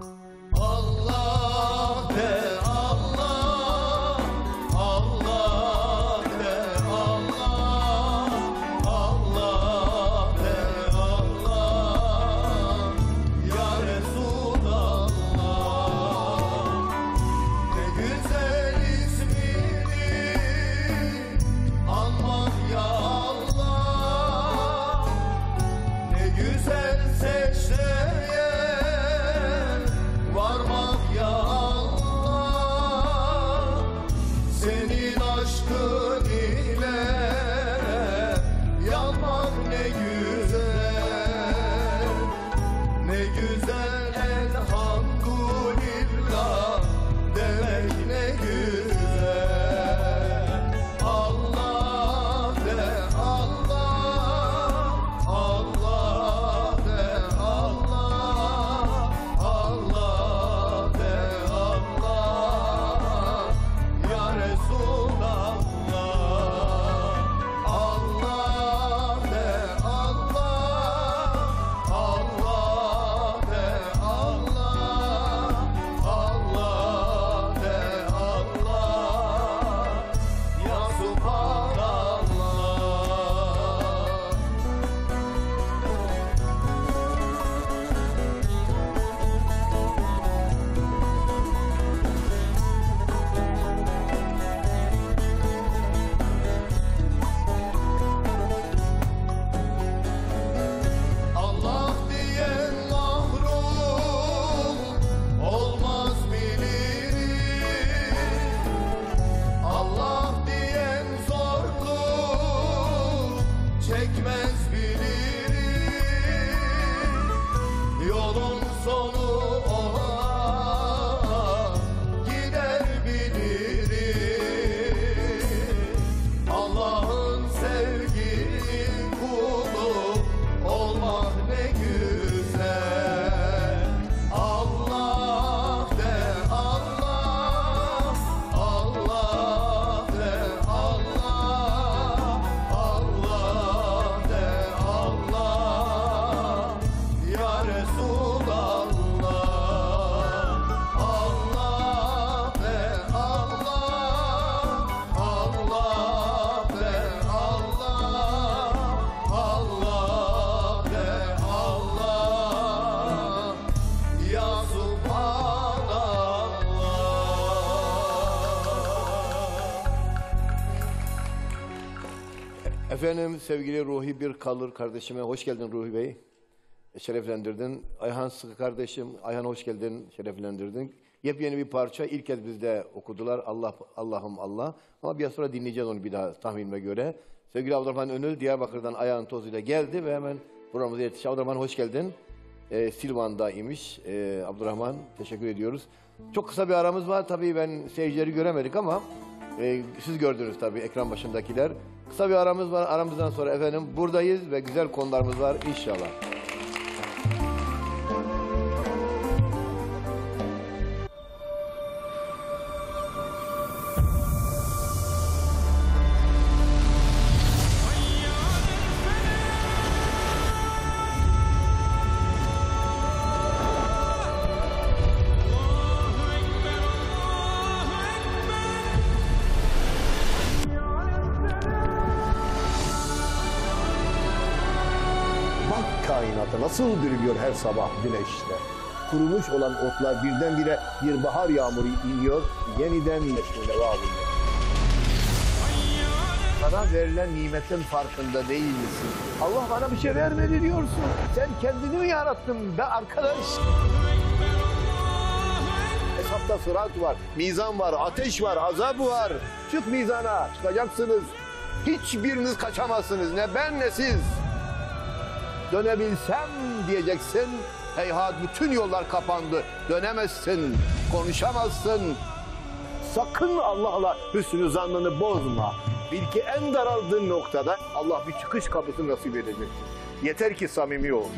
Allah Efendim sevgili Ruhi Bir Kalır kardeşime hoş geldin Ruhi Bey. Şereflendirdin. Ayhan Sıkı kardeşim, Ayhan hoş geldin, şereflendirdin. Yepyeni bir parça ilk kez bizde okudular. Allah Allah'ım Allah. Ama biraz sonra dinleyeceğiz onu bir daha tahminime göre. Sevgili Abdurrahman Önül Diyarbakır'dan ayağın tozuyla geldi ve hemen programımıza yetişti. Abdurrahman hoş geldin. Ee, Silvan'da imiş. Ee, Abdurrahman teşekkür ediyoruz. Çok kısa bir aramız var. Tabii ben seyircileri göremedik ama e, siz gördünüz tabii ekran başındakiler. Kısa bir aramız var. Aramızdan sonra efendim buradayız ve güzel konularımız var inşallah. Her sabah güneşte. Kurumuş olan otlar birdenbire bir bahar yağmuru iniyor, yeniden neşrine buluyor. Sana verilen nimetin farkında değil misin? Allah bana bir şey vermedi diyorsun. Sen kendini mi yarattın be arkadaş? Hesapta sırat var, mizan var, ateş var, azap var. Çık mizana, çıkacaksınız. Hiçbiriniz kaçamazsınız. Ne ben ne siz. Dönebilsem diyeceksin. Heyhat bütün yollar kapandı. Dönemezsin, konuşamazsın. Sakın Allah'la hüsnü zannını bozma. Bil ki en daraldığın noktada Allah bir çıkış kapısı nasip edecektir. Yeter ki samimi ol.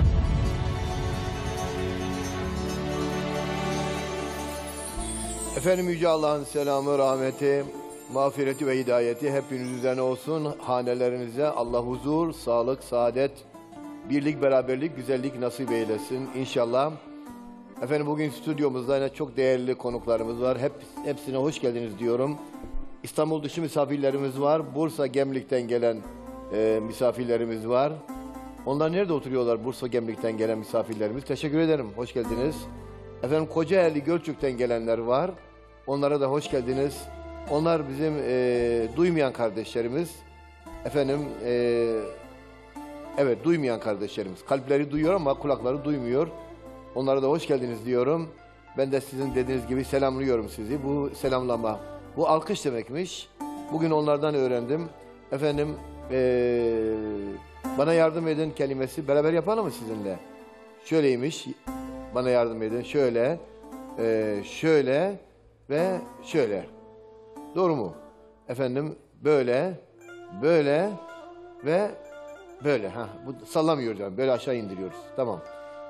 Efendim Yüce Allah'ın selamı, rahmeti, mağfireti ve hidayeti hepiniz üzerine olsun. Hanelerinize Allah huzur, sağlık, saadet, birlik, beraberlik, güzellik nasip eylesin. İnşallah Efendim bugün stüdyomuzda yine çok değerli konuklarımız var. Hep, hepsine hoş geldiniz diyorum. İstanbul dışı misafirlerimiz var. Bursa Gemlik'ten gelen e, misafirlerimiz var. Onlar nerede oturuyorlar Bursa Gemlik'ten gelen misafirlerimiz? Teşekkür ederim. Hoş geldiniz. Efendim Kocaeli Gölçük'ten gelenler var. Onlara da hoş geldiniz. Onlar bizim e, duymayan kardeşlerimiz. Efendim e, Evet duymayan kardeşlerimiz. Kalpleri duyuyor ama kulakları duymuyor. Onlara da hoş geldiniz diyorum. Ben de sizin dediğiniz gibi selamlıyorum sizi. Bu selamlama, bu alkış demekmiş. Bugün onlardan öğrendim. Efendim eee, bana yardım edin kelimesi beraber yapalım mı sizinle? Şöyleymiş. Bana yardım edin. Şöyle, eee, şöyle ve şöyle. Doğru mu? Efendim böyle, böyle ve böyle. Ha, bu sallamıyor yani. Böyle aşağı indiriyoruz. Tamam.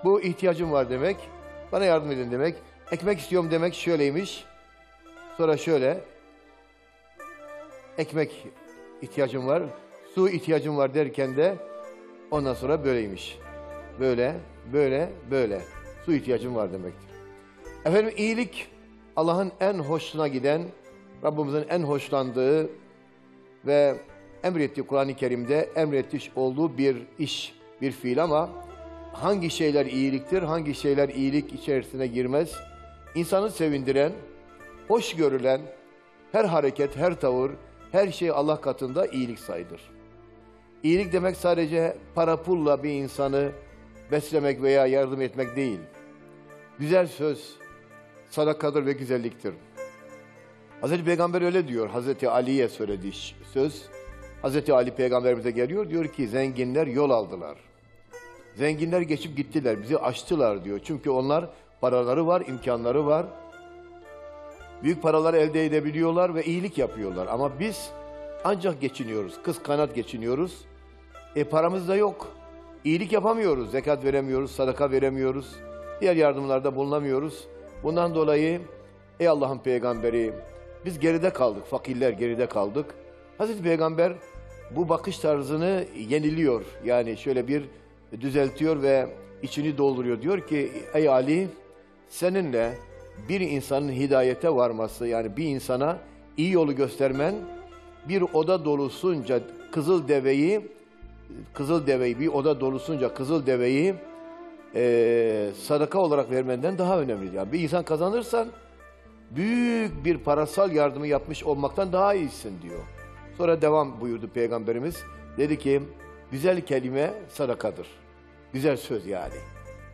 Bu ihtiyacım var demek. Bana yardım edin demek. Ekmek istiyorum demek şöyleymiş. Sonra şöyle. Ekmek ihtiyacım var. Su ihtiyacım var derken de ondan sonra böyleymiş. Böyle, böyle, böyle. Su ihtiyacım var demektir. Efendim iyilik Allah'ın en hoşuna giden, Rabbimizin en hoşlandığı ve emrettiği Kur'an-ı Kerim'de emretmiş olduğu bir iş, bir fiil ama hangi şeyler iyiliktir, hangi şeyler iyilik içerisine girmez? İnsanı sevindiren, hoş görülen her hareket, her tavır, her şey Allah katında iyilik sayılır. İyilik demek sadece para pulla bir insanı beslemek veya yardım etmek değil. Güzel söz sadakadır ve güzelliktir. Hazreti Peygamber öyle diyor. Hazreti Ali'ye söylediği söz. Hazreti Ali peygamberimize geliyor. Diyor ki zenginler yol aldılar. Zenginler geçip gittiler. Bizi aştılar diyor. Çünkü onlar paraları var, imkanları var. Büyük paralar elde edebiliyorlar ve iyilik yapıyorlar. Ama biz ancak geçiniyoruz. Kız kanat geçiniyoruz. E paramız da yok. İyilik yapamıyoruz. Zekat veremiyoruz, sadaka veremiyoruz. Diğer yardımlarda bulunamıyoruz. Bundan dolayı ey Allah'ın peygamberi biz geride kaldık. Fakirler geride kaldık. Hazreti Peygamber bu bakış tarzını yeniliyor. Yani şöyle bir düzeltiyor ve içini dolduruyor. Diyor ki ey Ali seninle bir insanın hidayete varması yani bir insana iyi yolu göstermen bir oda dolusunca kızıl deveyi kızıl deveyi bir oda dolusunca kızıl deveyi eee, sadaka olarak vermenden daha önemli. Yani bir insan kazanırsan büyük bir parasal yardımı yapmış olmaktan daha iyisin diyor. Sonra devam buyurdu Peygamberimiz. Dedi ki güzel kelime sadakadır. Güzel söz yani.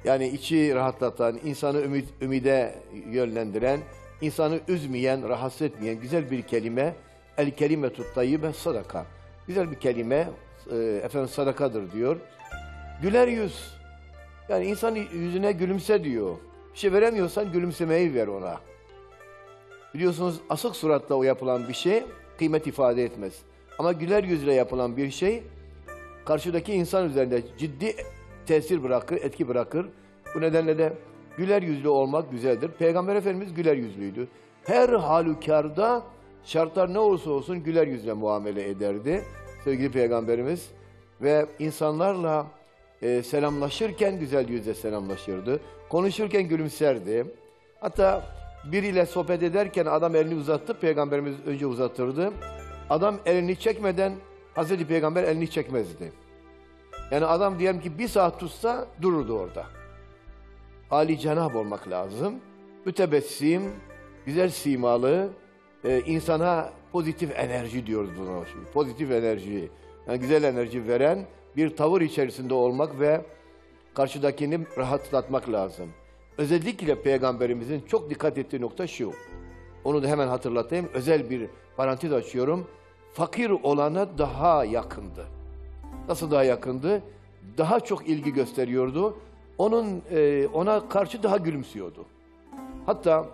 Yani içi rahatlatan, insanı ümit, ümide yönlendiren, insanı üzmeyen, rahatsız etmeyen güzel bir kelime. El kelime tayyibe sadaka. Güzel bir kelime e, efendim sadakadır diyor. Güler yüz. Yani insan yüzüne gülümse diyor. Bir şey veremiyorsan gülümsemeyi ver ona. Biliyorsunuz asık suratla o yapılan bir şey kıymet ifade etmez. Ama güler yüzle yapılan bir şey karşıdaki insan üzerinde ciddi tesir bırakır, etki bırakır. Bu nedenle de güler yüzlü olmak güzeldir. Peygamber Efendimiz güler yüzlüydü. Her halükarda şartlar ne olursa olsun güler yüzle muamele ederdi sevgili Peygamberimiz. Ve insanlarla e, selamlaşırken güzel yüzle selamlaşırdı. Konuşurken gülümserdi. Hatta biriyle sohbet ederken adam elini uzattı, Peygamberimiz önce uzatırdı. Adam elini çekmeden Hazreti Peygamber elini çekmezdi. Yani adam diyelim ki bir saat tutsa dururdu orada. Ali cenab olmak lazım. Mütebessim, güzel simalı, e, insana pozitif enerji diyoruz buna. Pozitif enerji, yani güzel enerji veren bir tavır içerisinde olmak ve karşıdakini rahatlatmak lazım. Özellikle Peygamberimizin çok dikkat ettiği nokta şu. Onu da hemen hatırlatayım. Özel bir parantez açıyorum. Fakir olana daha yakındı. Nasıl daha yakındı? Daha çok ilgi gösteriyordu. Onun e, ona karşı daha gülümsüyordu. Hatta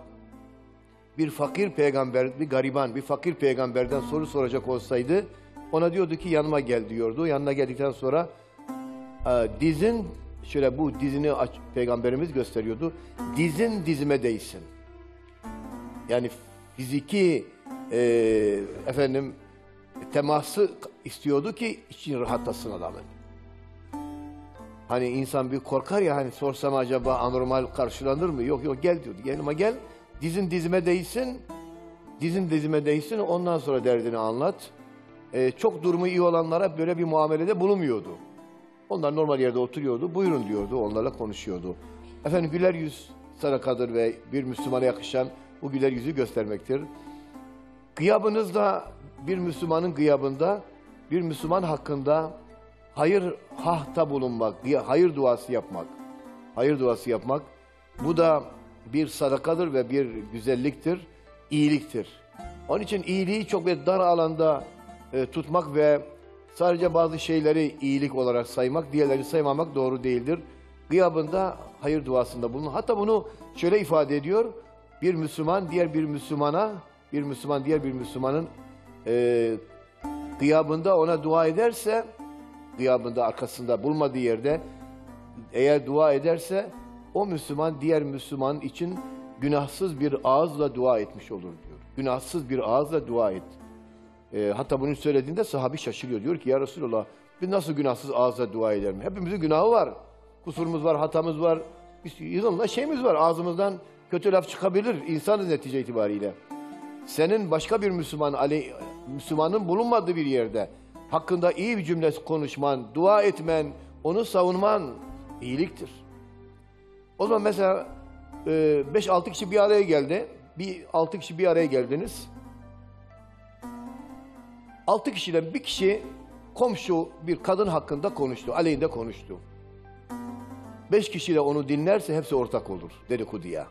bir fakir peygamber, bir gariban, bir fakir peygamberden soru soracak olsaydı ona diyordu ki yanıma gel diyordu. Yanına geldikten sonra e, dizin şöyle bu dizini aç, peygamberimiz gösteriyordu. Dizin dizime değsin. Yani fiziki e, efendim teması istiyordu ki için rahatlasın adamın. Hani insan bir korkar ya hani sorsam acaba anormal karşılanır mı? Yok yok gel diyordu. Ama gel. Dizin dizime değsin. Dizin dizime değsin ondan sonra derdini anlat. Ee, çok durumu iyi olanlara böyle bir muamelede bulunmuyordu. Onlar normal yerde oturuyordu. Buyurun diyordu. Onlarla konuşuyordu. Efendim güler yüz sadakadır ve bir Müslümana yakışan bu güler yüzü göstermektir. Gıyabınızda bir Müslümanın gıyabında bir Müslüman hakkında hayır hahta bulunmak, hayır duası yapmak. Hayır duası yapmak bu da bir sadakadır ve bir güzelliktir, iyiliktir. Onun için iyiliği çok bir dar alanda e, tutmak ve sadece bazı şeyleri iyilik olarak saymak, diğerleri saymamak doğru değildir. Gıyabında hayır duasında bulunun. Hatta bunu şöyle ifade ediyor. Bir Müslüman diğer bir Müslümana, bir Müslüman diğer bir Müslümanın e, gıyabında ona dua ederse, gıyabında arkasında bulmadığı yerde eğer dua ederse o Müslüman diğer Müslüman için günahsız bir ağızla dua etmiş olur diyor. Günahsız bir ağızla dua et. E, hatta bunu söylediğinde sahabi şaşırıyor. Diyor ki ya Resulallah biz nasıl günahsız ağızla dua ederim? Hepimizin günahı var. Kusurumuz var, hatamız var. Bir yığınla şeyimiz var. Ağzımızdan kötü laf çıkabilir. İnsanız netice itibariyle. Senin başka bir Müslüman, Ali, Müslümanın bulunmadığı bir yerde hakkında iyi bir cümle konuşman, dua etmen, onu savunman iyiliktir. O zaman mesela 5-6 kişi bir araya geldi. Bir 6 kişi bir araya geldiniz. 6 kişiden bir kişi komşu bir kadın hakkında konuştu, aleyhinde konuştu. 5 kişi de onu dinlerse hepsi ortak olur dedikoduya.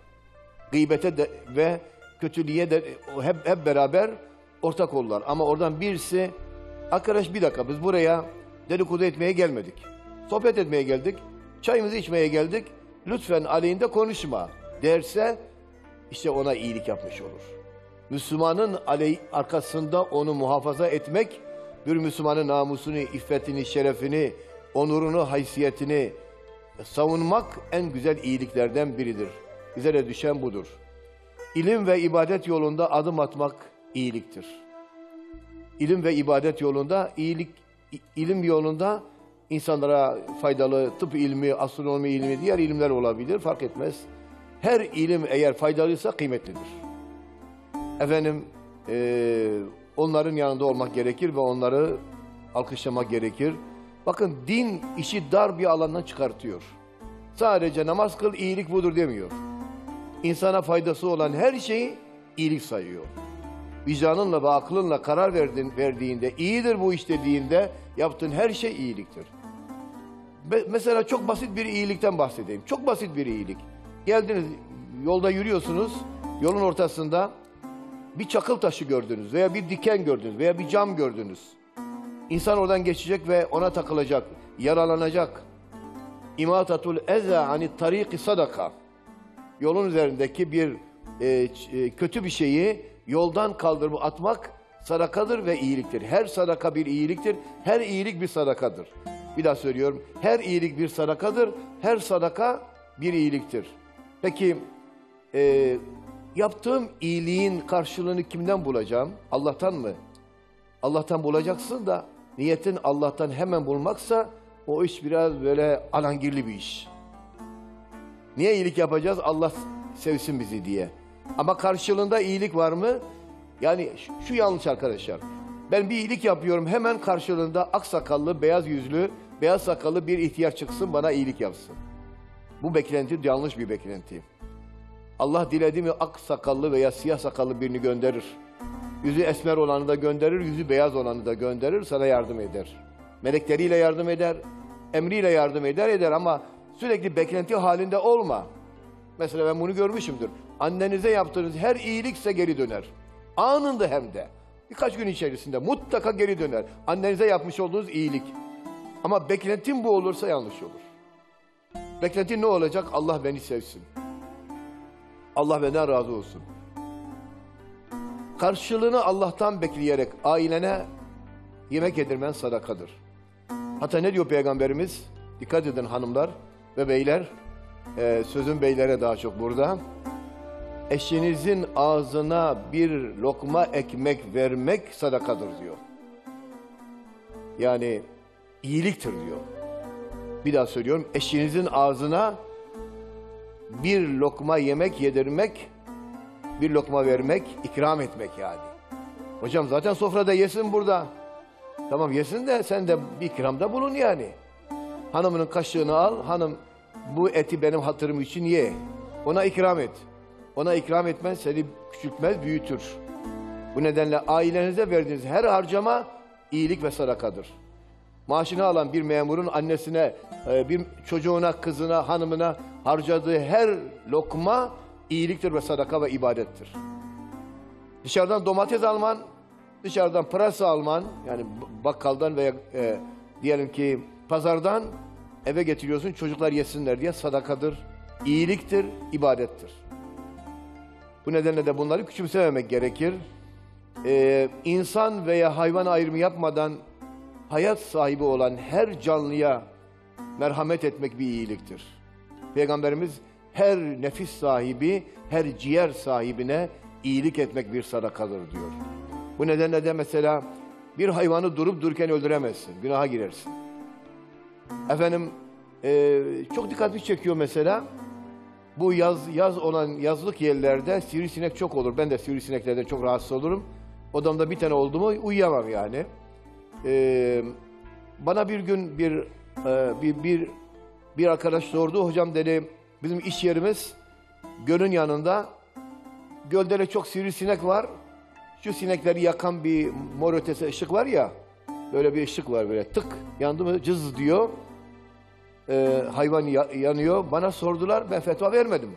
Gıybete de ve kötülüğe de hep, hep beraber ortak olurlar. Ama oradan birisi, arkadaş bir dakika biz buraya dedikodu etmeye gelmedik. Sohbet etmeye geldik, çayımızı içmeye geldik. Lütfen aleyhinde konuşma derse işte ona iyilik yapmış olur. Müslümanın aley arkasında onu muhafaza etmek, bir Müslümanın namusunu, iffetini, şerefini, onurunu, haysiyetini savunmak en güzel iyiliklerden biridir. Bize de düşen budur. İlim ve ibadet yolunda adım atmak iyiliktir. İlim ve ibadet yolunda iyilik, ilim yolunda insanlara faydalı tıp ilmi, astronomi ilmi, diğer ilimler olabilir fark etmez. Her ilim eğer faydalıysa kıymetlidir. Efendim eee, onların yanında olmak gerekir ve onları alkışlamak gerekir. Bakın din işi dar bir alandan çıkartıyor. Sadece namaz kıl iyilik budur demiyor. İnsana faydası olan her şeyi iyilik sayıyor. Vicdanınla ve aklınla karar verdin, verdiğinde, iyidir bu iş dediğinde yaptığın her şey iyiliktir. Be- mesela çok basit bir iyilikten bahsedeyim. Çok basit bir iyilik. Geldiniz, yolda yürüyorsunuz, yolun ortasında bir çakıl taşı gördünüz veya bir diken gördünüz veya bir cam gördünüz. İnsan oradan geçecek ve ona takılacak, yaralanacak. İmatatul eza hani tariki sadaka. Yolun üzerindeki bir e, e, kötü bir şeyi yoldan kaldırıp atmak sadakadır ve iyiliktir. Her sadaka bir iyiliktir, her iyilik bir sadakadır. Bir daha söylüyorum, her iyilik bir sadakadır, her sadaka bir iyiliktir. Peki e, yaptığım iyiliğin karşılığını kimden bulacağım? Allah'tan mı? Allah'tan bulacaksın da niyetin Allah'tan hemen bulmaksa o iş biraz böyle alangirli bir iş. Niye iyilik yapacağız? Allah sevsin bizi diye. Ama karşılığında iyilik var mı? Yani şu, yanlış arkadaşlar. Ben bir iyilik yapıyorum hemen karşılığında aksakallı, beyaz yüzlü, beyaz sakallı bir ihtiyar çıksın bana iyilik yapsın. Bu beklenti yanlış bir beklenti. Allah diledi mi ak sakallı veya siyah sakallı birini gönderir. Yüzü esmer olanı da gönderir, yüzü beyaz olanı da gönderir, sana yardım eder. Melekleriyle yardım eder, emriyle yardım eder eder ama sürekli beklenti halinde olma. Mesela ben bunu görmüşümdür. Annenize yaptığınız her iyilik size geri döner. Anında hem de. Birkaç gün içerisinde mutlaka geri döner. Annenize yapmış olduğunuz iyilik. Ama beklentin bu olursa yanlış olur. Beklentin ne olacak? Allah beni sevsin. Allah benden razı olsun. Karşılığını Allah'tan bekleyerek ailene yemek yedirmen sadakadır. Hatta ne diyor Peygamberimiz? Dikkat edin hanımlar ve beyler. Ee, sözün beylere daha çok burada. Eşinizin ağzına bir lokma ekmek vermek sadakadır diyor. Yani iyiliktir diyor. Bir daha söylüyorum. Eşinizin ağzına bir lokma yemek yedirmek, bir lokma vermek, ikram etmek yani. Hocam zaten sofrada yesin burada. Tamam yesin de sen de bir ikramda bulun yani. Hanımının kaşığını al, hanım bu eti benim hatırım için ye. Ona ikram et. Ona ikram etmen seni küçültmez, büyütür. Bu nedenle ailenize verdiğiniz her harcama iyilik ve sadakadır. Maaşını alan bir memurun annesine, e, bir çocuğuna, kızına, hanımına harcadığı her lokma iyiliktir ve sadaka ve ibadettir. Dışarıdan domates alman, dışarıdan pırasa alman, yani bakkaldan veya e, diyelim ki pazardan eve getiriyorsun çocuklar yesinler diye sadakadır, iyiliktir, ibadettir. Bu nedenle de bunları küçümsememek gerekir. Ee, insan veya hayvan ayrımı yapmadan hayat sahibi olan her canlıya merhamet etmek bir iyiliktir. Peygamberimiz her nefis sahibi, her ciğer sahibine iyilik etmek bir sadakadır diyor. Bu nedenle de mesela bir hayvanı durup dururken öldüremezsin, günaha girersin. Efendim eee, çok dikkatli çekiyor mesela. Bu yaz yaz olan yazlık yerlerde sivrisinek çok olur. Ben de sivrisineklerden çok rahatsız olurum. Odamda bir tane oldu mu uyuyamam yani. Ee, bana bir gün bir e, bir bir bir arkadaş sordu. Hocam dedi bizim iş yerimiz gölün yanında. Gölde de çok sivrisinek var. Şu sinekleri yakan bir mor ötesi ışık var ya. Böyle bir ışık var böyle tık yandı mı cız diyor e, hayvan ya- yanıyor. Bana sordular, ben fetva vermedim.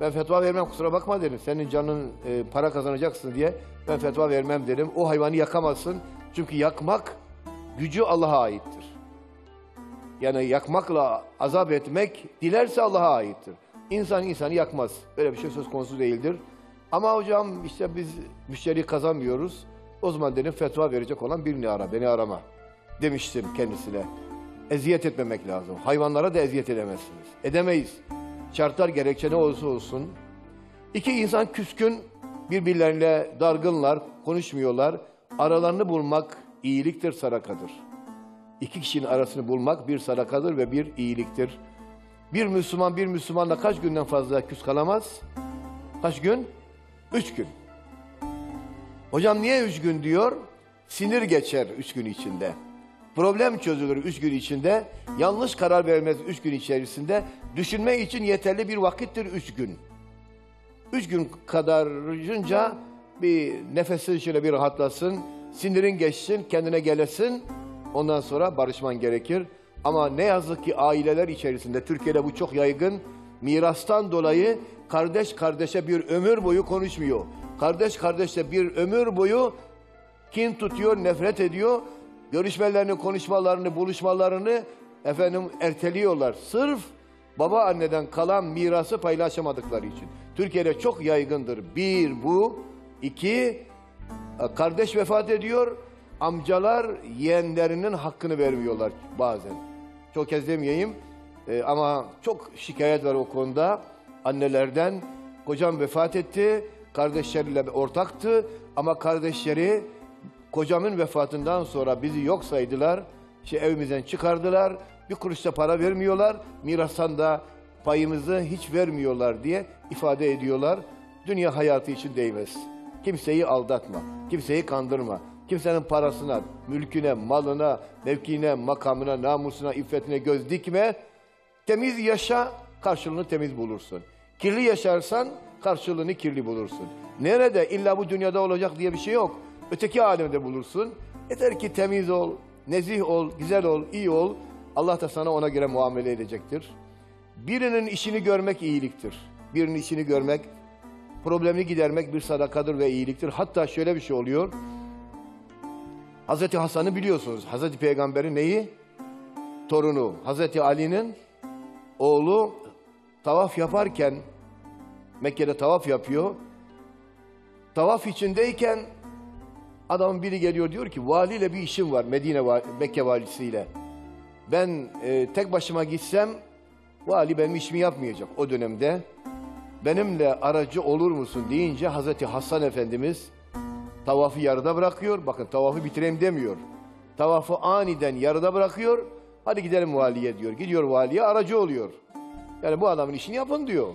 Ben fetva vermem, kusura bakma dedim. Senin canın e, para kazanacaksın diye ben fetva vermem dedim. O hayvanı yakamazsın. Çünkü yakmak gücü Allah'a aittir. Yani yakmakla azap etmek dilerse Allah'a aittir. İnsan insanı yakmaz. Böyle bir şey söz konusu değildir. Ama hocam işte biz müşteri kazanmıyoruz. O zaman dedim fetva verecek olan birini ara, beni arama demiştim kendisine eziyet etmemek lazım. Hayvanlara da eziyet edemezsiniz. Edemeyiz. Şartlar gerekçe ne olursa olsun. İki insan küskün, birbirleriyle dargınlar, konuşmuyorlar. Aralarını bulmak iyiliktir, sadakadır. İki kişinin arasını bulmak bir sadakadır ve bir iyiliktir. Bir Müslüman bir Müslümanla kaç günden fazla küs kalamaz? Kaç gün? Üç gün. Hocam niye üç gün diyor? Sinir geçer üç gün içinde. Problem çözülür üç gün içinde. Yanlış karar vermez üç gün içerisinde. Düşünme için yeterli bir vakittir üç gün. Üç gün kadarınca bir nefesin şöyle bir rahatlasın. Sinirin geçsin, kendine gelesin. Ondan sonra barışman gerekir. Ama ne yazık ki aileler içerisinde, Türkiye'de bu çok yaygın. Mirastan dolayı kardeş kardeşe bir ömür boyu konuşmuyor. Kardeş kardeşle bir ömür boyu kin tutuyor, nefret ediyor. Görüşmelerini, konuşmalarını, buluşmalarını efendim erteliyorlar. Sırf baba anneden kalan mirası paylaşamadıkları için. Türkiye'de çok yaygındır. Bir bu, iki kardeş vefat ediyor. Amcalar yeğenlerinin hakkını vermiyorlar bazen. Çok kez demeyeyim e, ama çok şikayet var o konuda. Annelerden kocam vefat etti, kardeşleriyle ortaktı ama kardeşleri kocamın vefatından sonra bizi yok saydılar. İşte evimizden çıkardılar. Bir kuruş da para vermiyorlar. Mirastan da payımızı hiç vermiyorlar diye ifade ediyorlar. Dünya hayatı için değmez. Kimseyi aldatma. Kimseyi kandırma. Kimsenin parasına, mülküne, malına, mevkiine, makamına, namusuna, iffetine göz dikme. Temiz yaşa, karşılığını temiz bulursun. Kirli yaşarsan karşılığını kirli bulursun. Nerede? İlla bu dünyada olacak diye bir şey yok. Öteki alemde bulursun. Yeter ki temiz ol, nezih ol, güzel ol, iyi ol. Allah da sana ona göre muamele edecektir. Birinin işini görmek iyiliktir. Birinin işini görmek, problemini gidermek bir sadakadır ve iyiliktir. Hatta şöyle bir şey oluyor. Hazreti Hasan'ı biliyorsunuz. Hazreti Peygamber'in neyi? Torunu. Hazreti Ali'nin oğlu tavaf yaparken Mekke'de tavaf yapıyor. Tavaf içindeyken adamın biri geliyor diyor ki valiyle bir işim var Medine Mekke valisiyle. Ben e, tek başıma gitsem vali benim işimi yapmayacak o dönemde. Benimle aracı olur musun deyince Hazreti Hasan Efendimiz tavafı yarıda bırakıyor. Bakın tavafı bitireyim demiyor. Tavafı aniden yarıda bırakıyor. Hadi gidelim valiye diyor. Gidiyor valiye aracı oluyor. Yani bu adamın işini yapın diyor.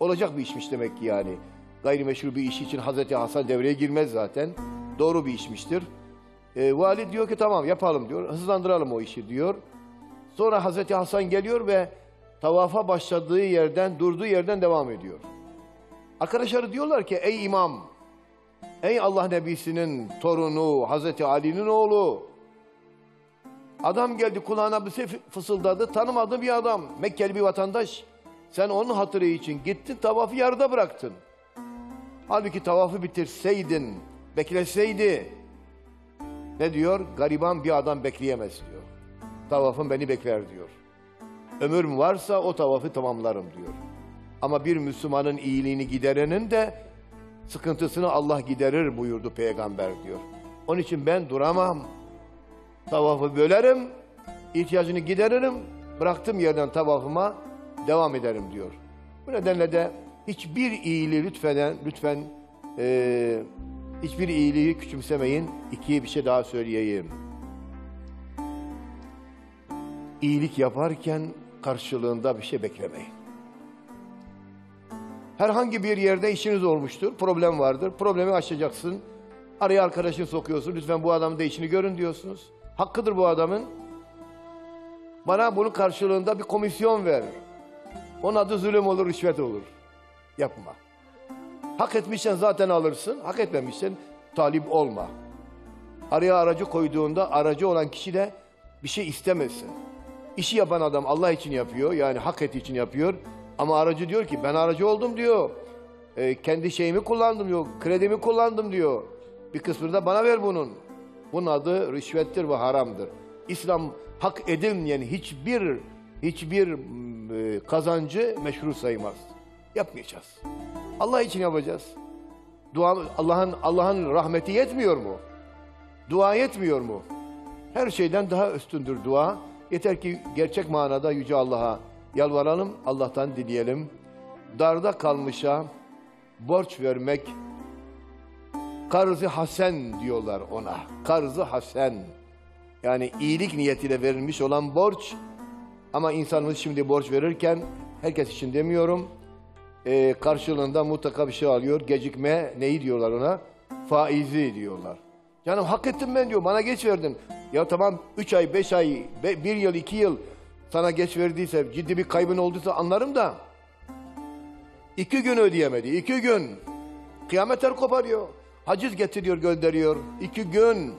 Olacak bir işmiş demek ki yani. Gayrimeşru bir iş için Hazreti Hasan devreye girmez zaten. Doğru bir işmiştir. E, vali diyor ki tamam yapalım diyor. Hızlandıralım o işi diyor. Sonra Hazreti Hasan geliyor ve tavafa başladığı yerden, durduğu yerden devam ediyor. Arkadaşları diyorlar ki ey imam, ey Allah Nebisi'nin torunu, Hazreti Ali'nin oğlu. Adam geldi kulağına bir şey fısıldadı, tanımadığı bir adam, Mekkeli bir vatandaş. Sen onun hatırı için gittin tavafı yarıda bıraktın. Halbuki tavafı bitirseydin, bekleseydi. Ne diyor? Gariban bir adam bekleyemez diyor. Tavafın beni bekler diyor. Ömrüm varsa o tavafı tamamlarım diyor. Ama bir Müslümanın iyiliğini giderenin de sıkıntısını Allah giderir buyurdu peygamber diyor. Onun için ben duramam. Tavafı bölerim, ihtiyacını gideririm, bıraktığım yerden tavafıma devam ederim diyor. Bu nedenle de hiçbir iyiliği lütfen, lütfen eee, hiçbir iyiliği küçümsemeyin. İkiye bir şey daha söyleyeyim. İyilik yaparken karşılığında bir şey beklemeyin. Herhangi bir yerde işiniz olmuştur, problem vardır. Problemi aşacaksın. Araya arkadaşını sokuyorsun. Lütfen bu adamın da işini görün diyorsunuz. Hakkıdır bu adamın. Bana bunun karşılığında bir komisyon ver. Onun adı zulüm olur, rüşvet olur. Yapma. Hak etmişsen zaten alırsın. Hak etmemişsen talip olma. Araya aracı koyduğunda aracı olan kişi de bir şey istemesin. İşi yapan adam Allah için yapıyor. Yani hak ettiği için yapıyor. Ama aracı diyor ki ben aracı oldum diyor. E, kendi şeyimi kullandım diyor. Kredimi kullandım diyor. Bir kısmını da bana ver bunun. Bunun adı rüşvettir ve haramdır. İslam hak edilmeyen hiçbir hiçbir e, kazancı meşru saymaz. Yapmayacağız. Allah için yapacağız. Dua Allah'ın Allah'ın rahmeti yetmiyor mu? Dua yetmiyor mu? Her şeyden daha üstündür dua. Yeter ki gerçek manada Yüce Allah'a yalvaralım, Allah'tan dileyelim. Darda kalmışa borç vermek, karzı hasen diyorlar ona. Karzı hasen. Yani iyilik niyetiyle verilmiş olan borç. Ama insanımız şimdi borç verirken, herkes için demiyorum, e, karşılığında mutlaka bir şey alıyor. Gecikme neyi diyorlar ona? Faizi diyorlar. Canım hak ettim ben diyor. Bana geç verdin. Ya tamam 3 ay, 5 ay, 1 yıl, 2 yıl sana geç verdiyse, ciddi bir kaybın olduysa anlarım da. 2 gün ödeyemedi. 2 gün. Kıyametler koparıyor. Haciz getiriyor, gönderiyor. 2 gün.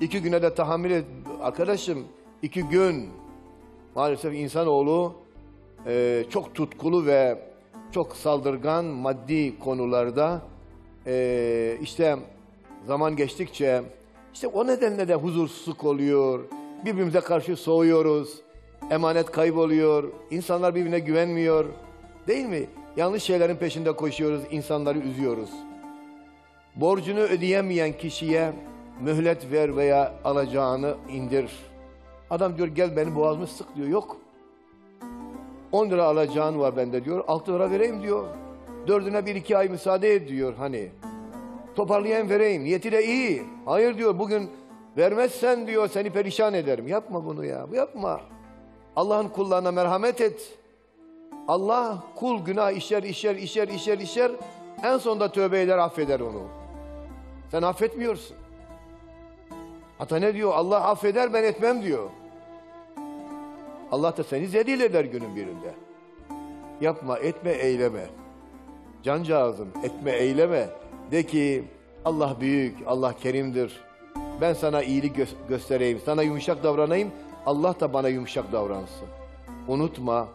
2 güne de tahammül et. Arkadaşım 2 gün. Maalesef insanoğlu e, çok tutkulu ve çok saldırgan maddi konularda e, işte zaman geçtikçe işte o nedenle de huzursuzluk oluyor. Birbirimize karşı soğuyoruz. Emanet kayboluyor. İnsanlar birbirine güvenmiyor. Değil mi? Yanlış şeylerin peşinde koşuyoruz. insanları üzüyoruz. Borcunu ödeyemeyen kişiye mühlet ver veya alacağını indir. Adam diyor gel beni boğazımı sık diyor. Yok. 10 lira alacağın var bende diyor. 6 lira vereyim diyor. Dördüne bir iki ay müsaade et diyor hani. Toparlayan vereyim. Niyeti de iyi. Hayır diyor bugün vermezsen diyor seni perişan ederim. Yapma bunu ya. Yapma. Allah'ın kullarına merhamet et. Allah kul günah işler, işler, işler, işler, işler. En sonunda tövbe eder, affeder onu. Sen affetmiyorsun. Hatta ne diyor? Allah affeder, ben etmem diyor. Allah da seni zelil eder günün birinde. Yapma, etme, eyleme. Cancağızım, etme, eyleme. De ki Allah büyük, Allah kerimdir. Ben sana iyilik gö- göstereyim, sana yumuşak davranayım. Allah da bana yumuşak davransın. Unutma,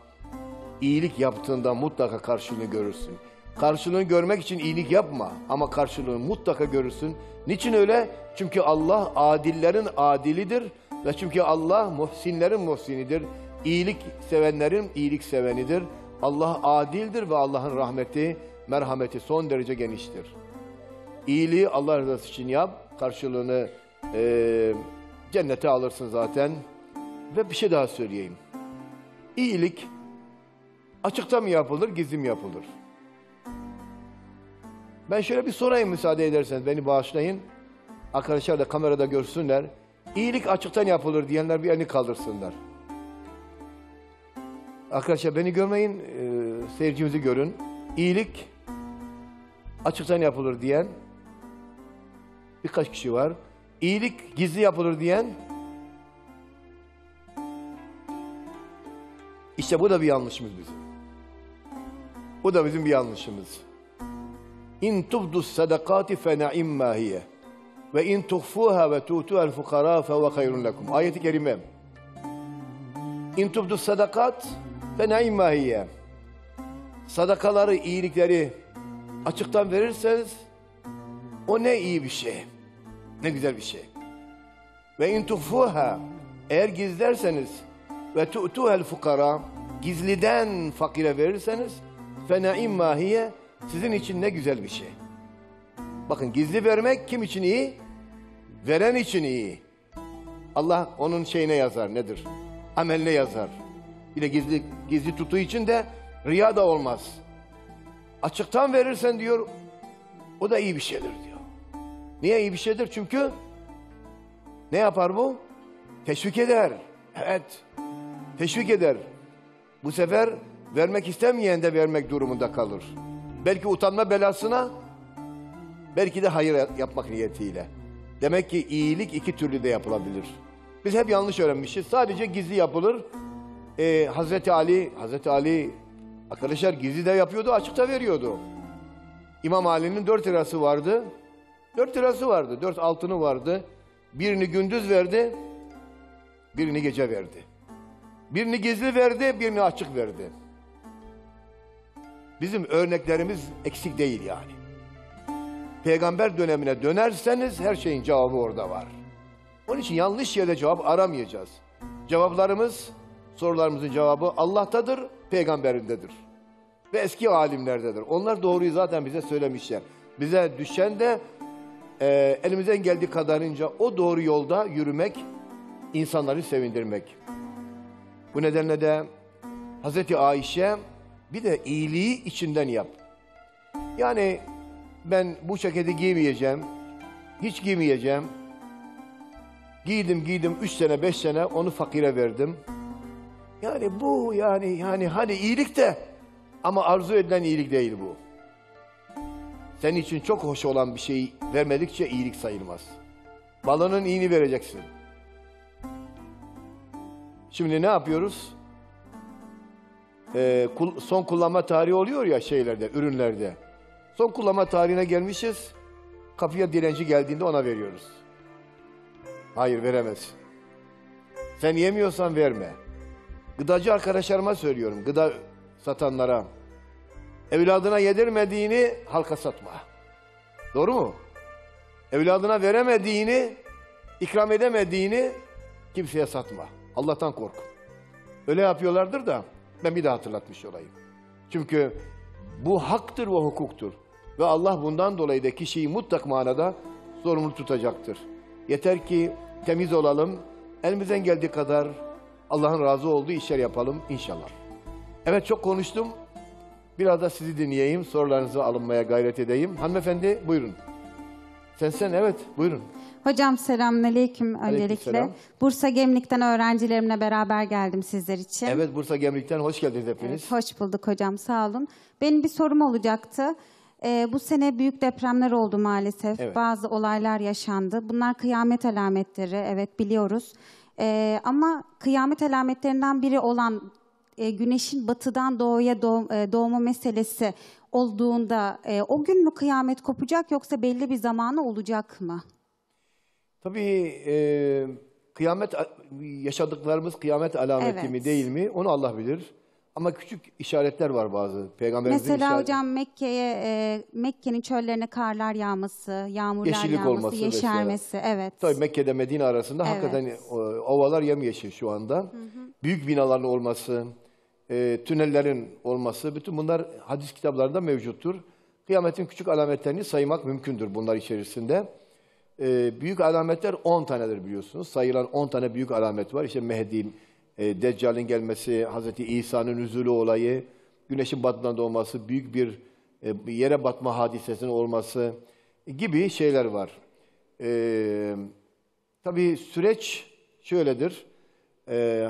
iyilik yaptığında mutlaka karşılığını görürsün. Karşılığını görmek için iyilik yapma ama karşılığını mutlaka görürsün. Niçin öyle? Çünkü Allah adillerin adilidir ve çünkü Allah muhsinlerin muhsinidir. İyilik sevenlerin iyilik sevenidir. Allah adildir ve Allah'ın rahmeti, merhameti son derece geniştir. İyiliği Allah rızası için yap, karşılığını eee, cennete alırsın zaten. Ve bir şey daha söyleyeyim. İyilik açıkta mı yapılır, gizli mi yapılır? Ben şöyle bir sorayım müsaade ederseniz, beni bağışlayın. Arkadaşlar da kamerada görsünler. İyilik açıktan yapılır diyenler bir elini kaldırsınlar. Arkadaşlar beni görmeyin, e, seyircimizi görün. İyilik açıktan yapılır diyen birkaç kişi var. İyilik gizli yapılır diyen işte bu da bir yanlışımız bizim. Bu da bizim bir yanlışımız. İn tubdu sadakati fe naimma hiye. Ve in tuhfuha ve tu'tuha fukara fe ve hayrun lekum. Ayeti kerime. İn tubdu sadakat fe naimma hiye. Sadakaları, iyilikleri açıktan verirseniz o ne iyi bir şey. Ne güzel bir şey. Ve in tuhfuha eğer gizlerseniz ve tu'tuhel fukara gizliden fakire verirseniz fe naimma hiye sizin için ne güzel bir şey. Bakın gizli vermek kim için iyi? Veren için iyi. Allah onun şeyine yazar nedir? Ameline yazar. Bir de gizli gizli tutuğu için de riya da olmaz. Açıktan verirsen diyor o da iyi bir şeydir diyor. Niye iyi bir şeydir? Çünkü ne yapar bu? Teşvik eder. Evet. Teşvik eder. Bu sefer vermek istemeyen de vermek durumunda kalır. Belki utanma belasına, belki de hayır yapmak niyetiyle. Demek ki iyilik iki türlü de yapılabilir. Biz hep yanlış öğrenmişiz. Sadece gizli yapılır. Ee, Hazreti Ali, Hazreti Ali arkadaşlar gizli de yapıyordu, açık da veriyordu. İmam Ali'nin dört lirası vardı. Dört lirası vardı, dört altını vardı. Birini gündüz verdi, birini gece verdi. Birini gizli verdi, birini açık verdi. Bizim örneklerimiz eksik değil yani. Peygamber dönemine dönerseniz her şeyin cevabı orada var. Onun için yanlış yerde cevap aramayacağız. Cevaplarımız, sorularımızın cevabı Allah'tadır, peygamberindedir. Ve eski alimlerdedir. Onlar doğruyu zaten bize söylemişler. Bize düşen de e, elimizden geldiği kadarınca o doğru yolda yürümek, insanları sevindirmek. Bu nedenle de Hazreti Ayşe bir de iyiliği içinden yap. Yani ben bu ceketi giymeyeceğim, hiç giymeyeceğim. Giydim giydim üç sene beş sene onu fakire verdim. Yani bu yani yani hani iyilik de ama arzu edilen iyilik değil bu. Senin için çok hoş olan bir şeyi vermedikçe iyilik sayılmaz. Balının iyini vereceksin. Şimdi ne yapıyoruz? Ee, kul- son kullanma tarihi oluyor ya şeylerde, ürünlerde. Son kullanma tarihine gelmişiz. Kapıya dilenci geldiğinde ona veriyoruz. Hayır veremez. Sen yemiyorsan verme. Gıdacı arkadaşlarıma söylüyorum, gıda satanlara. Evladına yedirmediğini halka satma. Doğru mu? Evladına veremediğini, ikram edemediğini kimseye satma. Allah'tan kork. Öyle yapıyorlardır da ben bir daha hatırlatmış olayım. Çünkü bu haktır ve hukuktur. Ve Allah bundan dolayı da kişiyi mutlak manada sorumlu tutacaktır. Yeter ki temiz olalım, elimizden geldiği kadar Allah'ın razı olduğu işler yapalım inşallah. Evet çok konuştum. Biraz da sizi dinleyeyim, sorularınızı alınmaya gayret edeyim. Hanımefendi buyurun. Sen sen evet buyurun. Hocam selamünaleyküm öncelikle. Aleykümselam. Bursa Gemlik'ten öğrencilerimle beraber geldim sizler için. Evet Bursa Gemlik'ten hoş geldiniz hepiniz. Evet, hoş bulduk hocam sağ olun. Benim bir sorum olacaktı. Ee, bu sene büyük depremler oldu maalesef. Evet. Bazı olaylar yaşandı. Bunlar kıyamet alametleri evet biliyoruz. Ee, ama kıyamet alametlerinden biri olan e, güneşin batıdan doğuya doğ, e, doğma meselesi olduğunda e, o gün mü kıyamet kopacak yoksa belli bir zamanı olacak mı? Tabii e, kıyamet yaşadıklarımız kıyamet alameti Evet. mi değil mi onu Allah bilir. Ama küçük işaretler var bazı peygamberimizin Mesela işaret- hocam Mekke'ye e, Mekke'nin çöllerine karlar yağması, yağmurlar Yeşillik yağması, olması mesela. yeşermesi evet. Tabii Mekke'de Medine arasında Evet. hakikaten o, ovalar yemyeşil şu anda. Büyük binaların olması, e, tünellerin olması bütün bunlar hadis kitaplarında mevcuttur. Kıyametin küçük alametlerini saymak mümkündür bunlar içerisinde. E, büyük alametler 10 tanedir biliyorsunuz. Sayılan 10 tane büyük alamet var. İşte Mehdi'nin, e, Deccal'in gelmesi, Hazreti İsa'nın nüzulü olayı, güneşin batıdan doğması, büyük bir e, yere batma hadisesinin olması gibi şeyler var. E, Tabii süreç şöyledir. Ee,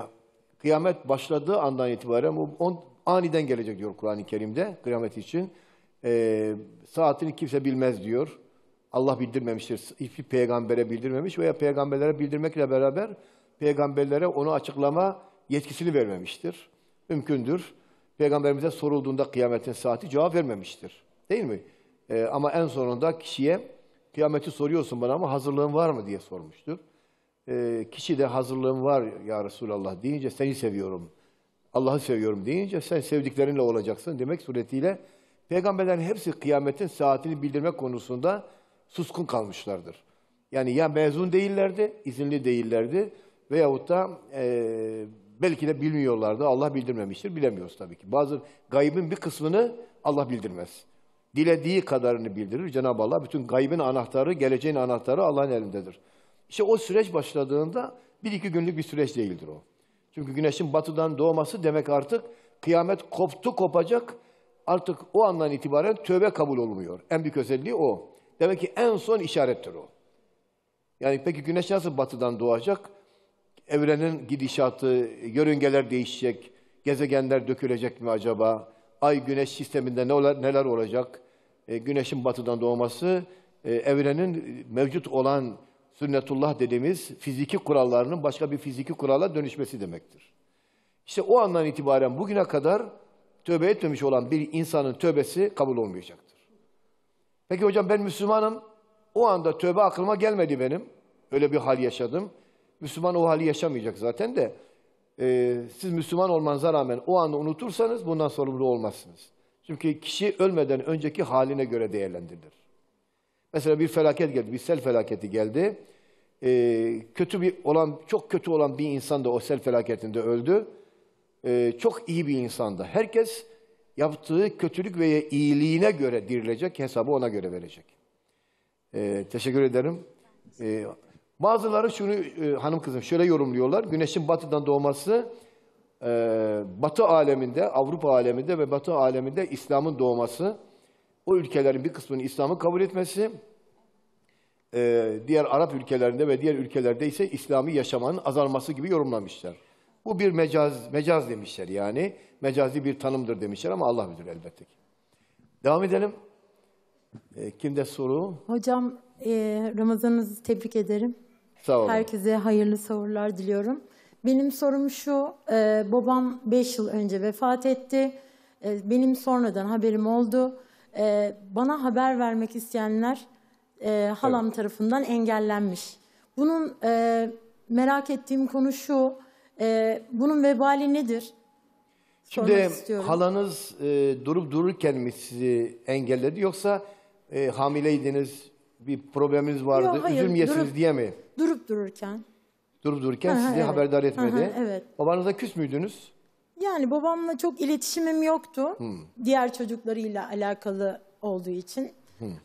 kıyamet başladığı andan itibaren bu on, aniden gelecek diyor Kur'an-ı Kerim'de kıyamet için. Ee, saatini kimse bilmez diyor. Allah bildirmemiştir. Hiçbir peygambere bildirmemiş veya peygamberlere bildirmekle beraber peygamberlere onu açıklama yetkisini vermemiştir. Mümkündür. Peygamberimize sorulduğunda kıyametin saati cevap vermemiştir. Değil mi? Ee, ama en sonunda kişiye kıyameti soruyorsun bana ama hazırlığın var mı diye sormuştur. Ee, kişi de hazırlığım var ya Resulallah deyince seni seviyorum. Allah'ı seviyorum deyince sen sevdiklerinle olacaksın demek suretiyle peygamberlerin hepsi kıyametin saatini bildirmek konusunda suskun kalmışlardır. Yani ya mezun değillerdi, izinli değillerdi veyahut da eee, belki de bilmiyorlardı. Allah bildirmemiştir. Bilemiyoruz tabii ki. Bazı gaybın bir kısmını Allah bildirmez. Dilediği kadarını bildirir. Cenab-ı Allah bütün gaybın anahtarı, geleceğin anahtarı Allah'ın elindedir. İşte o süreç başladığında bir iki günlük bir süreç değildir o. Çünkü güneşin batıdan doğması demek artık kıyamet koptu kopacak. Artık o andan itibaren tövbe kabul olmuyor. En büyük özelliği o. Demek ki en son işarettir o. Yani peki güneş nasıl batıdan doğacak? Evrenin gidişatı, yörüngeler değişecek, gezegenler dökülecek mi acaba? Ay güneş sisteminde neler olacak? E, güneşin batıdan doğması, e, evrenin mevcut olan sünnetullah dediğimiz fiziki kurallarının başka bir fiziki kurala dönüşmesi demektir. İşte o andan itibaren bugüne kadar tövbe etmemiş olan bir insanın tövbesi kabul olmayacaktır. Peki hocam ben Müslümanım. O anda tövbe aklıma gelmedi benim. Öyle bir hal yaşadım. Müslüman o hali yaşamayacak zaten de. Ee, siz Müslüman olmanıza rağmen o anda unutursanız bundan sorumlu olmazsınız. Çünkü kişi ölmeden önceki haline göre değerlendirilir. Mesela bir felaket geldi, bir sel felaketi geldi. Ee, kötü bir olan, çok kötü olan bir insan da o sel felaketinde öldü. Ee, çok iyi bir insandı. Herkes yaptığı kötülük veya iyiliğine göre dirilecek, hesabı ona göre verecek. Ee, teşekkür ederim. Ee, bazıları şunu e, hanım kızım şöyle yorumluyorlar. Güneşin batıdan doğması e, Batı aleminde, Avrupa aleminde ve Batı aleminde İslam'ın doğması, o ülkelerin bir kısmının İslam'ı kabul etmesi, e, diğer Arap ülkelerinde ve diğer ülkelerde ise İslami yaşamanın azalması gibi yorumlamışlar. Bu bir mecaz, mecaz demişler yani. Mecazi bir tanımdır demişler ama Allah bilir elbette ki. Devam edelim. E, kimde soru? Hocam e, Ramazanınızı tebrik ederim. Sağ olun. Herkese hayırlı sahurlar diliyorum. Benim sorum şu, e, babam 5 yıl önce vefat etti. E, benim sonradan haberim oldu. E, bana haber vermek isteyenler e, halam tarafından engellenmiş. Bunun e, merak ettiğim konu şu, e, bunun vebali nedir? Sormak Şimdi istiyorum. halanız e, durup dururken mi sizi engelledi yoksa e, hamileydiniz, bir probleminiz vardı, Yok, hayır, üzülmeyesiniz durup- diye mi? Durup dururken. Durup dururken hı, sizi evet. haberdar etmedi. hı, evet. Babanızla küs müydünüz? Yani babamla çok iletişimim yoktu. Diğer çocuklarıyla alakalı olduğu için.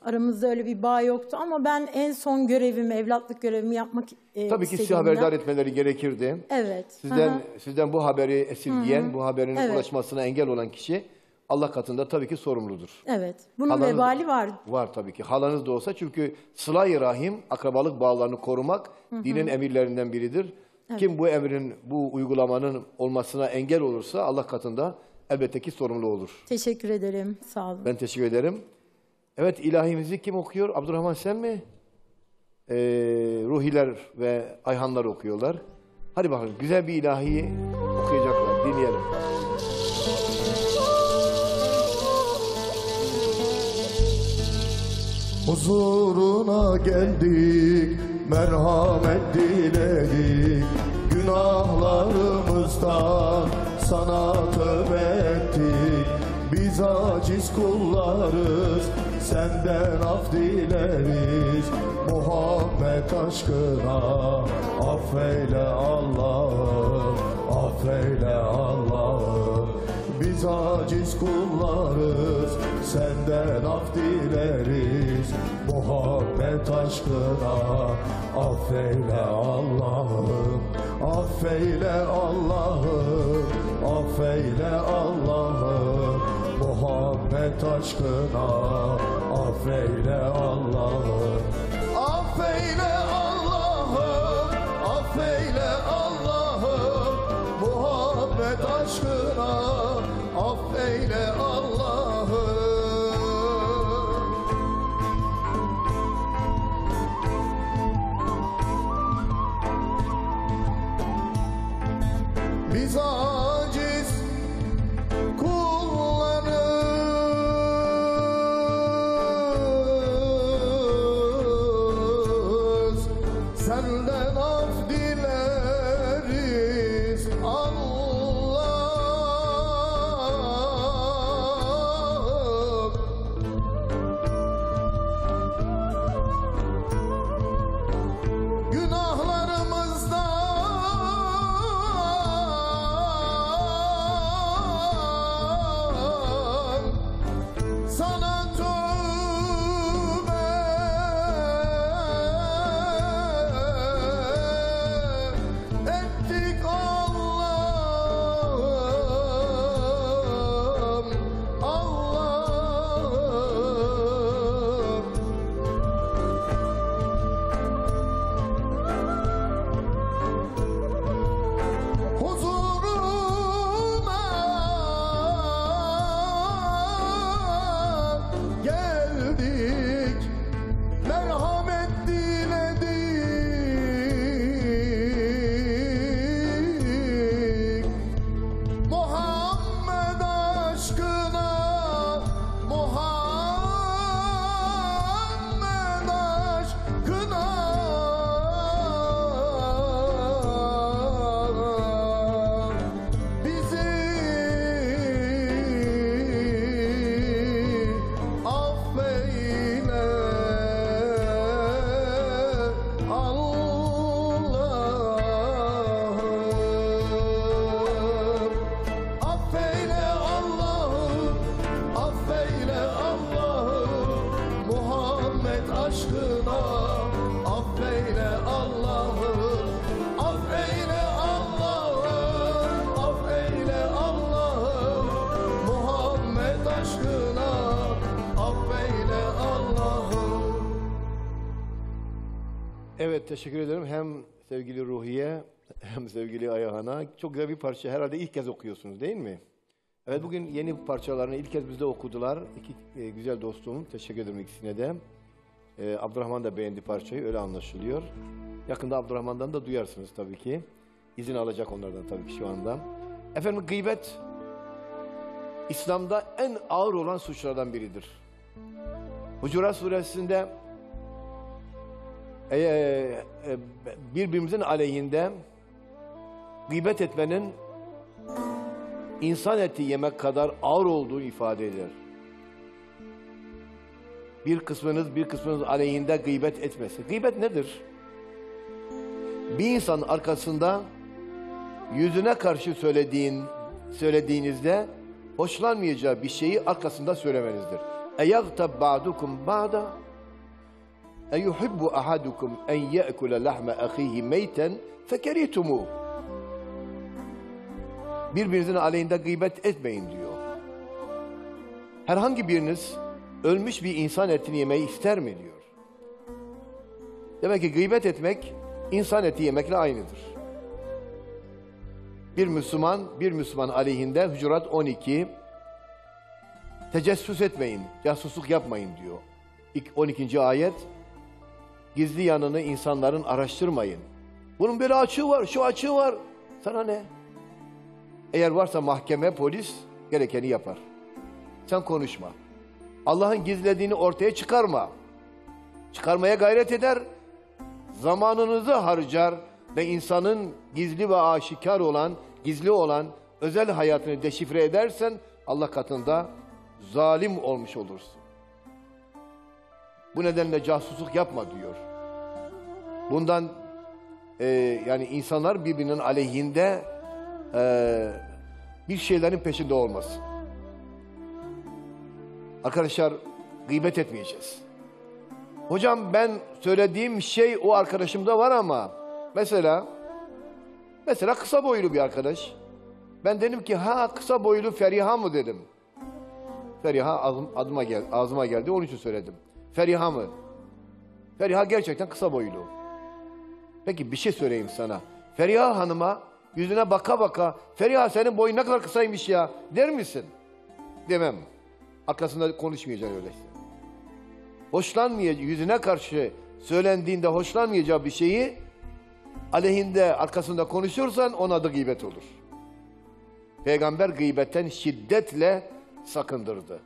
Aramızda öyle bir bağ yoktu ama ben en son görevimi, evlatlık görevimi yapmak e, Tabii ki sizi haberdar etmeleri gerekirdi. Evet. Sizden hı hı. sizden bu haberi esirgeyen, bu haberin Evet. ulaşmasına engel olan kişi Allah katında tabii ki sorumludur. Evet. Bunun Halanız- vebali var. Var tabii ki. Halanız da olsa çünkü sıla-i rahim, akrabalık bağlarını korumak dinin emirlerinden biridir. Kim bu emrin, bu uygulamanın olmasına engel olursa Allah katında elbette ki sorumlu olur. Teşekkür ederim. Sağ olun. Ben teşekkür ederim. Evet ilahimizi kim okuyor? Abdurrahman sen mi? Ee, Ruhiler ve Ayhanlar okuyorlar. Hadi bakalım güzel bir ilahi okuyacaklar. Dinleyelim. Huzuruna geldik, merhamet diledik Günahlarımızdan sana tövbe ettik Biz aciz kullarız, senden af dileriz Muhabbet aşkına affeyle Allah'ım Affeyle Allah'ım biz aciz kullarız, senden af dileriz. Muhabbet aşkına affeyle Allah'ım, affeyle Allah'ım, affeyle Allah'ım. Muhabbet aşkına affeyle Allah'ım. Evet teşekkür ederim. Hem sevgili Ruhiye hem sevgili Ayhan'a. Çok güzel bir parça. Herhalde ilk kez okuyorsunuz değil mi? Evet bugün yeni parçalarını ilk kez bizde okudular. İki e, güzel dostum. Teşekkür ederim ikisine de. E, Abdurrahman da beğendi parçayı. Öyle anlaşılıyor. Yakında Abdurrahman'dan da duyarsınız tabii ki. İzin alacak onlardan tabii ki şu anda. Efendim gıybet İslam'da en ağır olan suçlardan biridir. Hucurat suresinde birbirimizin aleyhinde gıybet etmenin insan eti yemek kadar ağır olduğu ifade eder. Bir kısmınız bir kısmınız aleyhinde gıybet etmesi. Gıybet nedir? Bir insan arkasında yüzüne karşı söylediğin söylediğinizde hoşlanmayacağı bir şeyi arkasında söylemenizdir. Eyagtab ba'dukum ba'da اَيُحِبُّ أَحَدُكُمْ اَنْ يَأْكُلَ لَحْمَ أَخِيهِ مَيْتًا فَكَرِيتُمُهُ Birbirinizin aleyhinde gıybet etmeyin diyor. Herhangi biriniz ölmüş bir insan etini yemeyi ister mi diyor. Demek ki gıybet etmek insan eti yemekle aynıdır. Bir Müslüman, bir Müslüman aleyhinde Hucurat 12 tecessüs etmeyin, casusluk yapmayın diyor. İlk 12. ayet gizli yanını insanların araştırmayın. Bunun böyle açığı var, şu açığı var. Sana ne? Eğer varsa mahkeme, polis gerekeni yapar. Sen konuşma. Allah'ın gizlediğini ortaya çıkarma. Çıkarmaya gayret eder. Zamanınızı harcar ve insanın gizli ve aşikar olan, gizli olan özel hayatını deşifre edersen Allah katında zalim olmuş olursun. Bu nedenle casusluk yapma diyor. Bundan e, yani insanlar birbirinin aleyhinde e, bir şeylerin peşinde olmasın. Arkadaşlar gıybet etmeyeceğiz. Hocam ben söylediğim şey o arkadaşımda var ama mesela mesela kısa boylu bir arkadaş. Ben dedim ki ha kısa boylu Feriha mı dedim. Feriha adım, adıma gel, ağzıma geldi onun için söyledim. Feriha mı? Feriha gerçekten kısa boylu. Peki bir şey söyleyeyim sana. Feriha Hanım'a yüzüne baka baka Feriha senin boyun ne kadar kısaymış ya der misin? Demem. Arkasında konuşmayacaksın öyle. Hoşlanmayacağı, yüzüne karşı söylendiğinde hoşlanmayacağı bir şeyi aleyhinde arkasında konuşursan ona adı gıybet olur. Peygamber gıybetten şiddetle sakındırdı.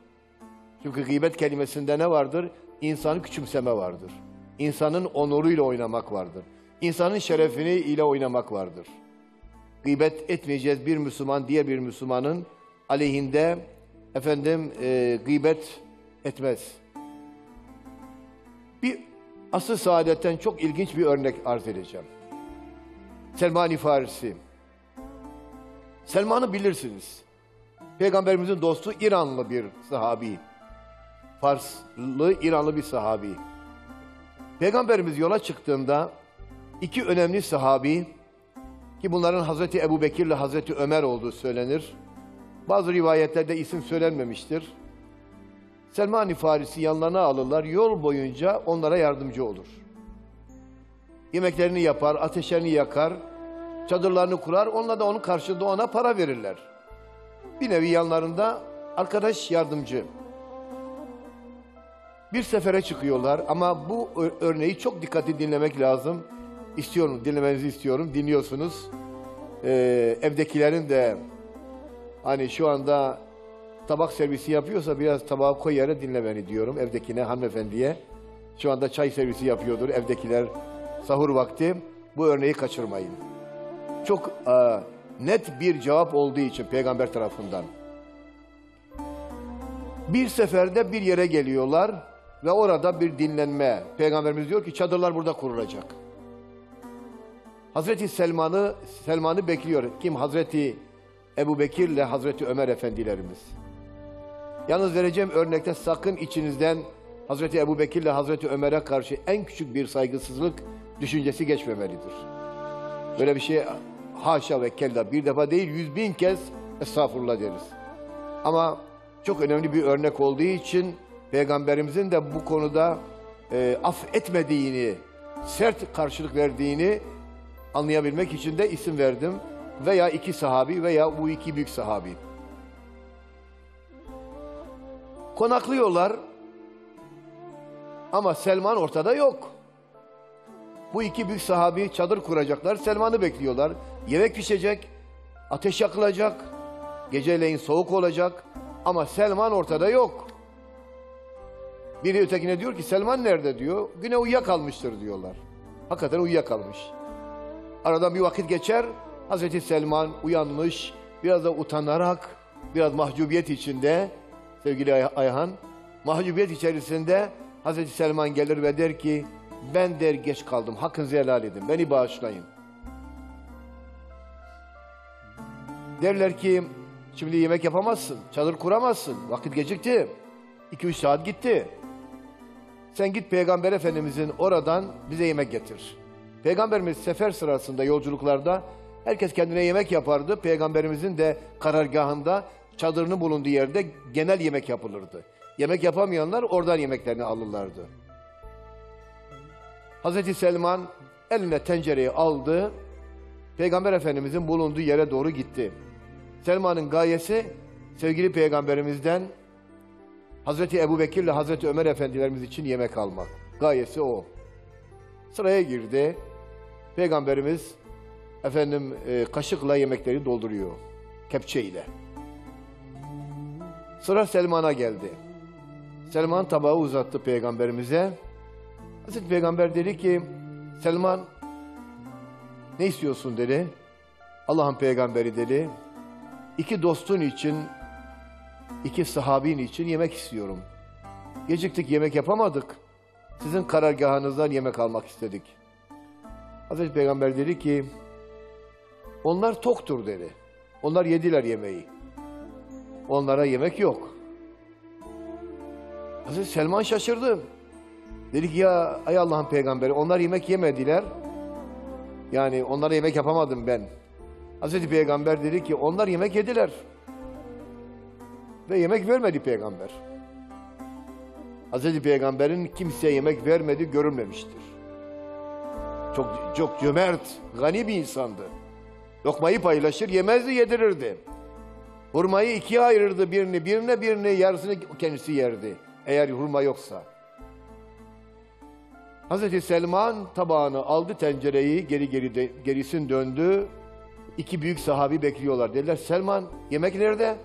Çünkü gıybet kelimesinde ne vardır? İnsanı küçümseme vardır. İnsanın onuruyla oynamak vardır. İnsanın şerefini ile oynamak vardır. Gıybet etmeyeceğiz bir Müslüman diğer bir Müslümanın aleyhinde efendim e, gıybet etmez. Bir asıl saadetten çok ilginç bir örnek arz edeceğim. Selman-i Farisi. Selman'ı bilirsiniz. Peygamberimizin dostu İranlı bir sahabi. Farslı, İranlı bir sahabi. Peygamberimiz yola çıktığında iki önemli sahabi ki bunların Hazreti Ebu Bekir ile Hazreti Ömer olduğu söylenir. Bazı rivayetlerde isim söylenmemiştir. Selman-ı Farisi yanlarına alırlar, yol boyunca onlara yardımcı olur. Yemeklerini yapar, ateşlerini yakar, çadırlarını kurar, onunla da onun karşılığında ona para verirler. Bir nevi yanlarında arkadaş yardımcı. Bir sefere çıkıyorlar ama bu örneği çok dikkatli dinlemek lazım. İstiyorum, dinlemenizi istiyorum. Dinliyorsunuz. Ee, evdekilerin de hani şu anda tabak servisi yapıyorsa biraz tabağı koy yere dinle beni diyorum evdekine hanımefendiye. Şu anda çay servisi yapıyordur evdekiler sahur vakti. Bu örneği kaçırmayın. Çok e, net bir cevap olduğu için peygamber tarafından. Bir seferde bir yere geliyorlar ve orada bir dinlenme. Peygamberimiz diyor ki çadırlar burada kurulacak. Hazreti Selman'ı Selman'ı bekliyor. Kim? Hazreti Ebu Bekir ile Hazreti Ömer efendilerimiz. Yalnız vereceğim örnekte sakın içinizden Hazreti Ebu Bekir ile Hazreti Ömer'e karşı en küçük bir saygısızlık düşüncesi geçmemelidir. Böyle bir şey haşa ve kella bir defa değil yüz bin kez estağfurullah deriz. Ama çok önemli bir örnek olduğu için Peygamberimizin de bu konuda e, affetmediğini, sert karşılık verdiğini anlayabilmek için de isim verdim. Veya iki sahabi veya bu iki büyük sahabi. Konaklıyorlar ama Selman ortada yok. Bu iki büyük sahabi çadır kuracaklar. Selman'ı bekliyorlar. Yemek pişecek, ateş yakılacak, geceleyin soğuk olacak ama Selman ortada yok. Biri ötekine diyor ki Selman nerede diyor. Güne uyuyakalmıştır diyorlar. Hakikaten uyuyakalmış. Aradan bir vakit geçer. Hazreti Selman uyanmış. Biraz da utanarak, biraz mahcubiyet içinde sevgili Ay- Ayhan, mahcubiyet içerisinde Hazreti Selman gelir ve der ki ben der geç kaldım. Hakkınızı helal edin. Beni bağışlayın. Derler ki şimdi yemek yapamazsın. Çadır kuramazsın. Vakit gecikti. 2-3 saat gitti. Sen git Peygamber Efendimizin oradan bize yemek getir. Peygamberimiz sefer sırasında yolculuklarda herkes kendine yemek yapardı. Peygamberimizin de karargahında çadırının bulunduğu yerde genel yemek yapılırdı. Yemek yapamayanlar oradan yemeklerini alırlardı. Hazreti Selman eline tencereyi aldı. Peygamber Efendimizin bulunduğu yere doğru gitti. Selman'ın gayesi sevgili peygamberimizden Hazreti Ebu Bekir ile Hazreti Ömer efendilerimiz için yemek almak. Gayesi o. Sıraya girdi. Peygamberimiz efendim e, kaşıkla yemekleri dolduruyor. Kepçe ile. Sıra Selman'a geldi. Selman tabağı uzattı peygamberimize. Hazreti Peygamber dedi ki Selman ne istiyorsun dedi. Allah'ın peygamberi dedi. İki dostun için iki sahabin için yemek istiyorum. Geciktik yemek yapamadık. Sizin karargahınızdan yemek almak istedik. Hazreti Peygamber dedi ki onlar toktur dedi. Onlar yediler yemeği. Onlara yemek yok. Hazreti Selman şaşırdı. Dedi ki ya ay Allah'ın peygamberi onlar yemek yemediler. Yani onlara yemek yapamadım ben. Hazreti Peygamber dedi ki onlar yemek yediler. Ve yemek vermedi peygamber. Hazreti Peygamber'in kimseye yemek vermedi görülmemiştir. Çok çok cömert, gani bir insandı. Lokmayı paylaşır, yemezdi, yedirirdi. Hurmayı ikiye ayırırdı birini, birine birini yarısını kendisi yerdi. Eğer hurma yoksa. Hazreti Selman tabağını aldı tencereyi, geri geri de, gerisin döndü. İki büyük sahabi bekliyorlar. Dediler Selman yemek nerede?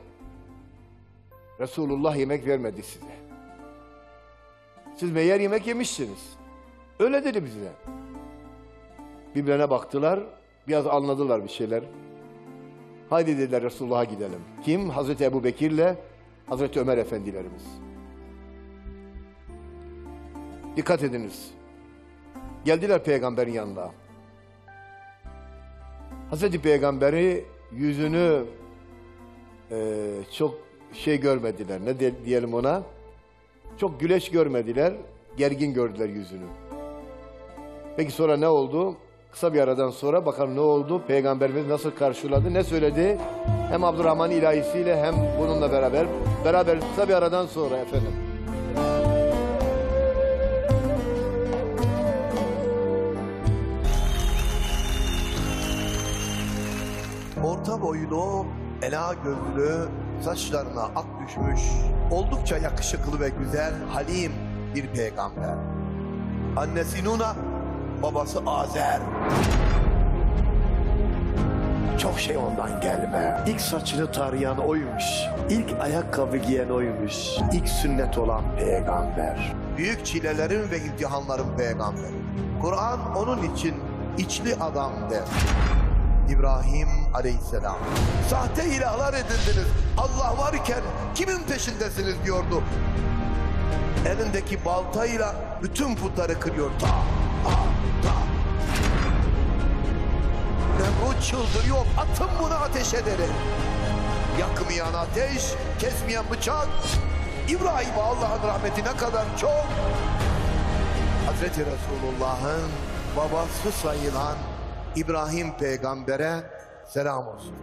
Resulullah yemek vermedi size. Siz meğer yemek yemişsiniz. Öyle dedi bize. Birbirine baktılar, biraz anladılar bir şeyler. Haydi dediler Resulullah'a gidelim. Kim? Hazreti Ebu Bekir'le Hazreti Ömer efendilerimiz. Dikkat ediniz. Geldiler peygamberin yanına. Hazreti Peygamberi yüzünü e, çok şey görmediler. Ne diyelim ona? Çok güleş görmediler, gergin gördüler yüzünü. Peki sonra ne oldu? Kısa bir aradan sonra bakalım ne oldu? Peygamberimiz nasıl karşıladı, ne söyledi? Hem Abdurrahman ilahisiyle hem bununla beraber. Beraber kısa bir aradan sonra efendim. Orta boylu, ela gözlü, saçlarına ak düşmüş, oldukça yakışıklı ve güzel, halim bir peygamber. Annesi Nuna, babası Azer. Çok şey ondan gelme. İlk saçını tarayan oymuş. İlk ayakkabı giyen oymuş. İlk sünnet olan peygamber. Büyük çilelerin ve imtihanların peygamberi. Kur'an onun için içli adam der. İbrahim aleyhisselam. Sahte ilahlar edindiniz. Allah varken kimin peşindesiniz diyordu. Elindeki baltayla bütün putları kırıyor. Ta, ta, ta. Nemrut çıldırıyor. Atın bunu ateş ederim. Yakmayan ateş, kesmeyen bıçak. İbrahim Allah'ın rahmeti ne kadar çok. Hazreti Resulullah'ın babası sayılan İbrahim peygambere selam olsun.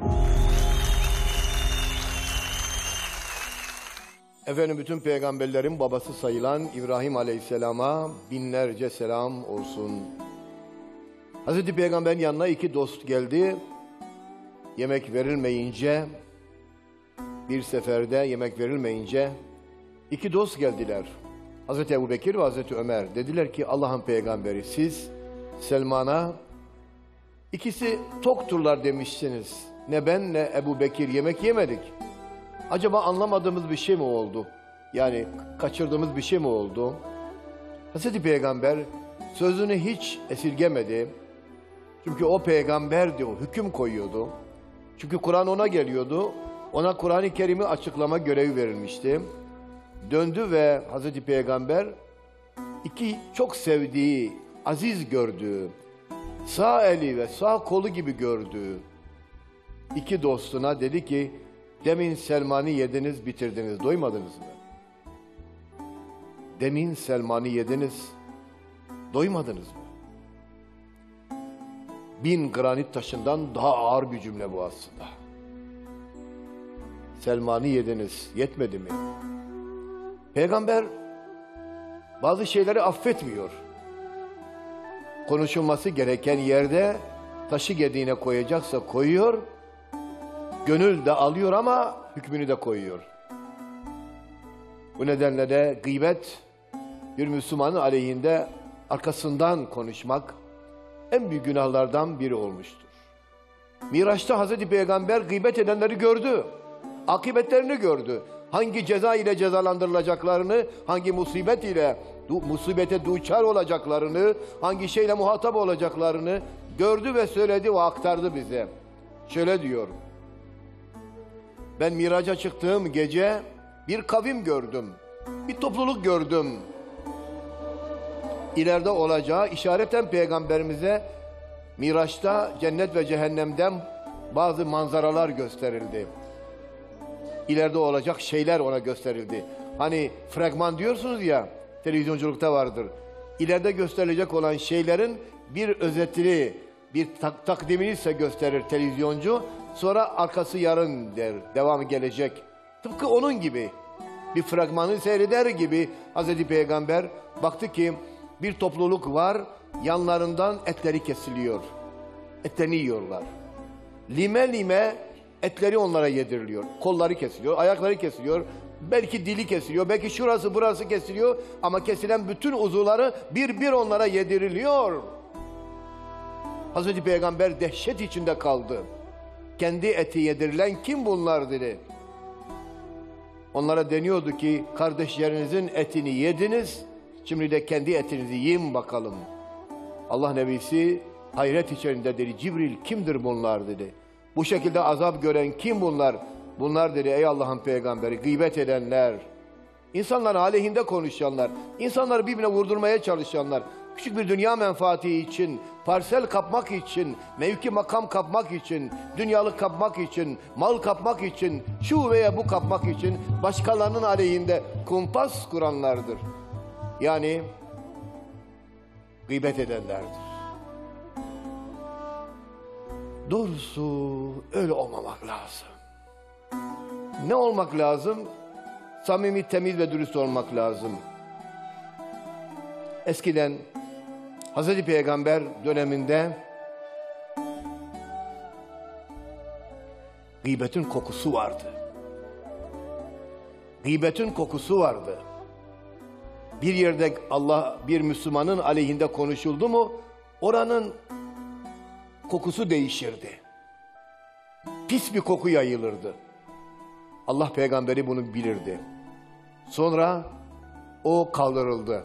Efendim bütün peygamberlerin babası sayılan İbrahim Aleyhisselam'a binlerce selam olsun. Hazreti Peygamber'in yanına iki dost geldi. Yemek verilmeyince, bir seferde yemek verilmeyince iki dost geldiler. Hazreti Ebu Bekir ve Hazreti Ömer. Dediler ki Allah'ın peygamberi siz Selman'a ikisi tokturlar demişsiniz. Ne ben ne Ebu Bekir yemek yemedik. Acaba anlamadığımız bir şey mi oldu? Yani kaçırdığımız bir şey mi oldu? Hazreti Peygamber sözünü hiç esirgemedi. Çünkü o peygamberdi, o hüküm koyuyordu. Çünkü Kur'an ona geliyordu. Ona Kur'an-ı Kerim'i açıklama görevi verilmişti. Döndü ve Hazreti Peygamber iki çok sevdiği, aziz gördüğü, sağ eli ve sağ kolu gibi gördüğü iki dostuna dedi ki, demin Selman'ı yediniz, bitirdiniz, doymadınız mı? Demin Selman'ı yediniz, doymadınız mı? Bin granit taşından daha ağır bir cümle bu aslında. Selman'ı yediniz, yetmedi mi? Peygamber bazı şeyleri affetmiyor. Konuşulması gereken yerde taşı gediğine koyacaksa koyuyor, gönül de alıyor ama hükmünü de koyuyor. Bu nedenle de gıybet bir Müslümanın aleyhinde arkasından konuşmak en büyük günahlardan biri olmuştur. Miraç'ta Hazreti Peygamber gıybet edenleri gördü. Akıbetlerini gördü. Hangi ceza ile cezalandırılacaklarını, hangi musibet ile du- musibete duçar olacaklarını, hangi şeyle muhatap olacaklarını gördü ve söyledi ve aktardı bize. Şöyle diyor. Ben miraca çıktığım gece bir kavim gördüm. Bir topluluk gördüm. İleride olacağı işareten peygamberimize Miraç'ta cennet ve cehennemden bazı manzaralar gösterildi. İleride olacak şeyler ona gösterildi. Hani fragman diyorsunuz ya televizyonculukta vardır. İleride gösterilecek olan şeylerin bir özetini, bir tak takdimini ise gösterir televizyoncu. Sonra arkası yarın der, devamı gelecek. Tıpkı onun gibi bir fragmanı seyreder gibi Hazreti Peygamber baktı ki bir topluluk var, yanlarından etleri kesiliyor. Etlerini yiyorlar. Lime lime etleri onlara yediriliyor. Kolları kesiliyor, ayakları kesiliyor, belki dili kesiliyor, belki şurası burası kesiliyor ama kesilen bütün uzuvları bir bir onlara yediriliyor. Hazreti Peygamber dehşet içinde kaldı. Kendi eti yedirilen kim bunlar dedi. Onlara deniyordu ki kardeşlerinizin etini yediniz, şimdi de kendi etinizi yiyin bakalım. Allah Nebisi hayret içerindedir. Cibril kimdir bunlar dedi. Bu şekilde azap gören kim bunlar? Bunlar dedi ey Allah'ın peygamberi gıybet edenler. İnsanların aleyhinde konuşanlar, insanları birbirine vurdurmaya çalışanlar, küçük bir dünya menfaati için, parsel kapmak için, mevki makam kapmak için, dünyalık kapmak için, mal kapmak için, şu veya bu kapmak için başkalarının aleyhinde kumpas kuranlardır. Yani gıybet edenlerdir. Doğrusu öyle olmamak lazım. Ne olmak lazım? Samimi, temiz ve dürüst olmak lazım. Eskiden Hazreti Peygamber döneminde gıybetin kokusu vardı. Gıybetin kokusu vardı. Bir yerde Allah bir Müslümanın aleyhinde konuşuldu mu oranın kokusu değişirdi. Pis bir koku yayılırdı. Allah peygamberi bunu bilirdi. Sonra o kaldırıldı.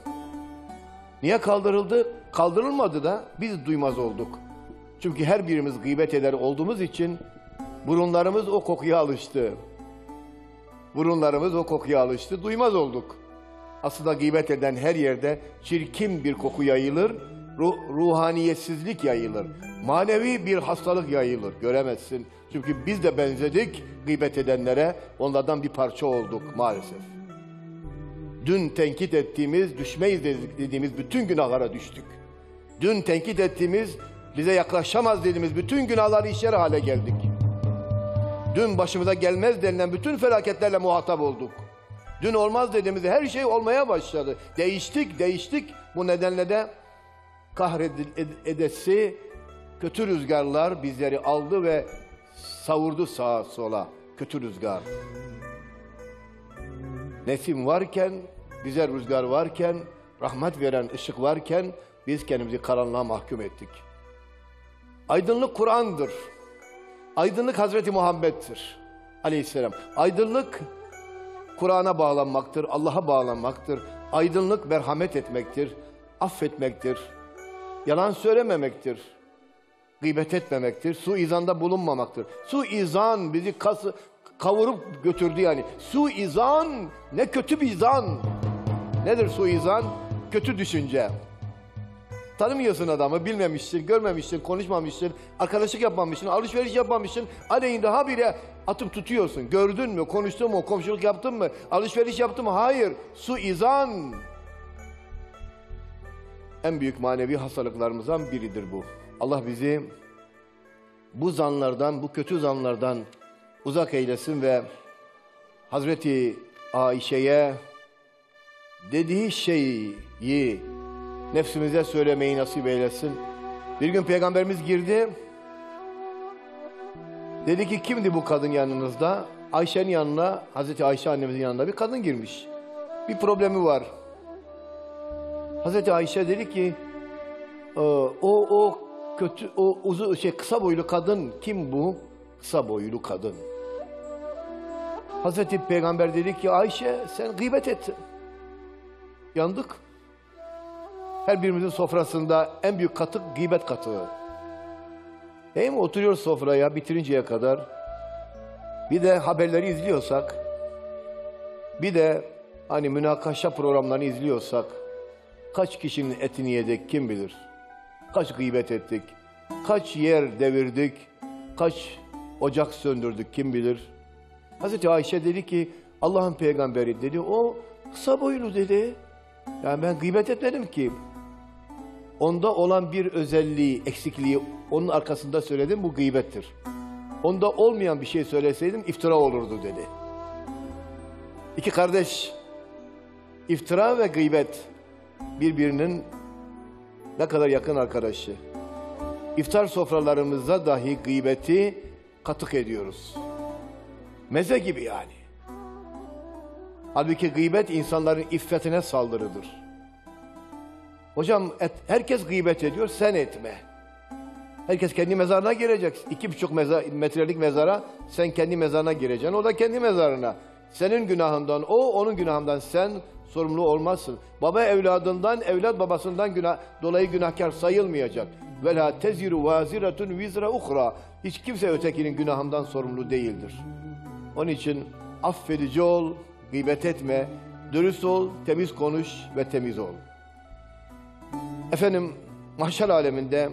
Niye kaldırıldı? Kaldırılmadı da biz duymaz olduk. Çünkü her birimiz gıybet eder olduğumuz için burunlarımız o kokuya alıştı. Burunlarımız o kokuya alıştı, duymaz olduk. Aslında gıybet eden her yerde çirkin bir koku yayılır, ruh, ruhaniyetsizlik yayılır. Manevi bir hastalık yayılır, göremezsin. Çünkü biz de benzedik gıybet edenlere, onlardan bir parça olduk maalesef. Dün tenkit ettiğimiz, düşmeyiz dediğimiz bütün günahlara düştük. Dün tenkit ettiğimiz, bize yaklaşamaz dediğimiz bütün günahları işler hale geldik. Dün başımıza gelmez denilen bütün felaketlerle muhatap olduk. Dün olmaz dediğimizde her şey olmaya başladı. Değiştik, değiştik. Bu nedenle de kahredesi kötü rüzgarlar bizleri aldı ve savurdu sağa sola. Kötü rüzgar. Nesim varken, güzel rüzgar varken, rahmet veren ışık varken biz kendimizi karanlığa mahkum ettik. Aydınlık Kur'an'dır. Aydınlık Hazreti Muhammed'tir. Aleyhisselam. Aydınlık Kur'an'a bağlanmaktır, Allah'a bağlanmaktır. Aydınlık merhamet etmektir, affetmektir. Yalan söylememektir. Gıybet etmemektir, suizanda bulunmamaktır. Suizan bizi kası, kavurup götürdü yani. Suizan ne kötü bir zan. Nedir suizan? Kötü düşünce. Tanımıyorsun adamı, bilmemişsin, görmemişsin, konuşmamışsın, arkadaşlık yapmamışsın, alışveriş yapmamışsın. Aleyhinde habire atıp tutuyorsun. Gördün mü, konuştun mu, komşuluk yaptın mı, alışveriş yaptın mı? Hayır, suizan. En büyük manevi hastalıklarımızdan biridir bu. Allah bizi bu zanlardan, bu kötü zanlardan uzak eylesin ve Hazreti Ayşe'ye dediği şeyi nefsimize söylemeyi nasip eylesin. Bir gün peygamberimiz girdi. Dedi ki kimdi bu kadın yanınızda? Ayşe'nin yanına, Hazreti Ayşe annemizin yanına bir kadın girmiş. Bir problemi var. Hazreti Ayşe dedi ki "Ee, o o kötü o uzun şey kısa boylu kadın kim bu? Kısa boylu kadın. Hazreti Peygamber dedi ki Ayşe sen gıybet ettin. Yandık. Her birimizin sofrasında en büyük katık gıybet katığı. Değil mi? Oturuyoruz sofraya bitirinceye kadar. Bir de haberleri izliyorsak, bir de hani münakaşa programlarını izliyorsak, kaç kişinin etini yedik kim bilir? Kaç gıybet ettik? Kaç yer devirdik? Kaç ocak söndürdük kim bilir? Hazreti Ayşe dedi ki Allah'ın peygamberi dedi o kısa boylu dedi. Yani ben gıybet etmedim ki. Onda olan bir özelliği, eksikliği onun arkasında söyledim bu gıybettir. Onda olmayan bir şey söyleseydim iftira olurdu dedi. İki kardeş iftira ve gıybet birbirinin ne kadar yakın arkadaşı. İftar sofralarımızda dahi gıybeti katık ediyoruz. Meze gibi yani. Halbuki gıybet insanların iffetine saldırıdır. Hocam et, herkes gıybet ediyor, sen etme. Herkes kendi mezarına girecek. İki buçuk meza, metrelik mezara sen kendi mezarına gireceksin. O da kendi mezarına. Senin günahından o, onun günahından sen sorumlu olmazsın. Baba evladından, evlat babasından günah, dolayı günahkar sayılmayacak. Vela teziru vaziratun vizra uhra. Hiç kimse ötekinin günahından sorumlu değildir. Onun için affedici ol, gıybet etme, dürüst ol, temiz konuş ve temiz ol. Efendim mahşer aleminde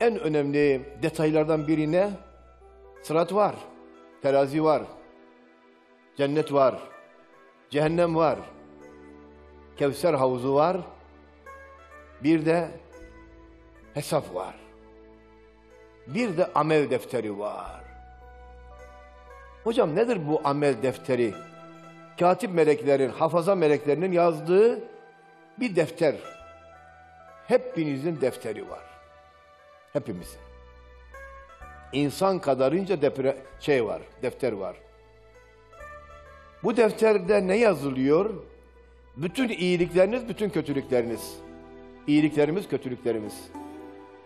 en önemli detaylardan biri ne? Sırat var, terazi var, cennet var, cehennem var, Kevser havuzu var, bir de hesap var. Bir de amel defteri var. Hocam nedir bu amel defteri? Katip meleklerin, hafaza meleklerinin yazdığı bir defter. Hepinizin defteri var. Hepimizin. İnsan kadarınca depre, şey var, defter var. Bu defterde ne yazılıyor? Bütün iyilikleriniz, bütün kötülükleriniz. İyiliklerimiz, kötülüklerimiz.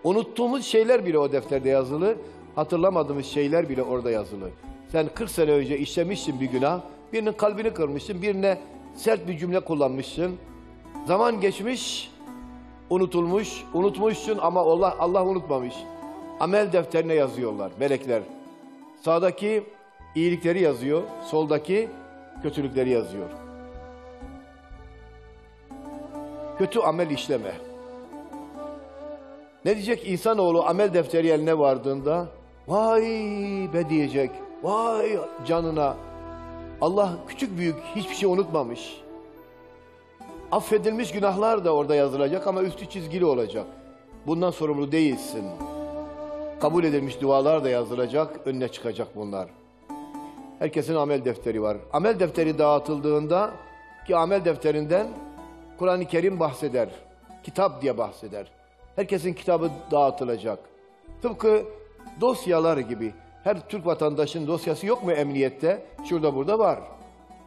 Unuttuğumuz şeyler bile o defterde yazılı, hatırlamadığımız şeyler bile orada yazılı. Sen 40 sene önce işlemişsin bir günah, birinin kalbini kırmışsın, birine sert bir cümle kullanmışsın. Zaman geçmiş, unutulmuş, unutmuşsun ama Allah, Allah unutmamış. Amel defterine yazıyorlar melekler. Sağdaki iyilikleri yazıyor, soldaki kötülükleri yazıyor. Kötü amel işleme. Ne diyecek insanoğlu amel defteri eline vardığında? Vay be diyecek. Vay canına. Allah küçük büyük hiçbir şey unutmamış. Affedilmiş günahlar da orada yazılacak ama üstü çizgili olacak. Bundan sorumlu değilsin. Kabul edilmiş dualar da yazılacak, önüne çıkacak bunlar. Herkesin amel defteri var. Amel defteri dağıtıldığında ki amel defterinden Kur'an-ı Kerim bahseder. Kitap diye bahseder. Herkesin kitabı dağıtılacak. Tıpkı dosyalar gibi. Her Türk vatandaşının dosyası yok mu emniyette? Şurada burada var.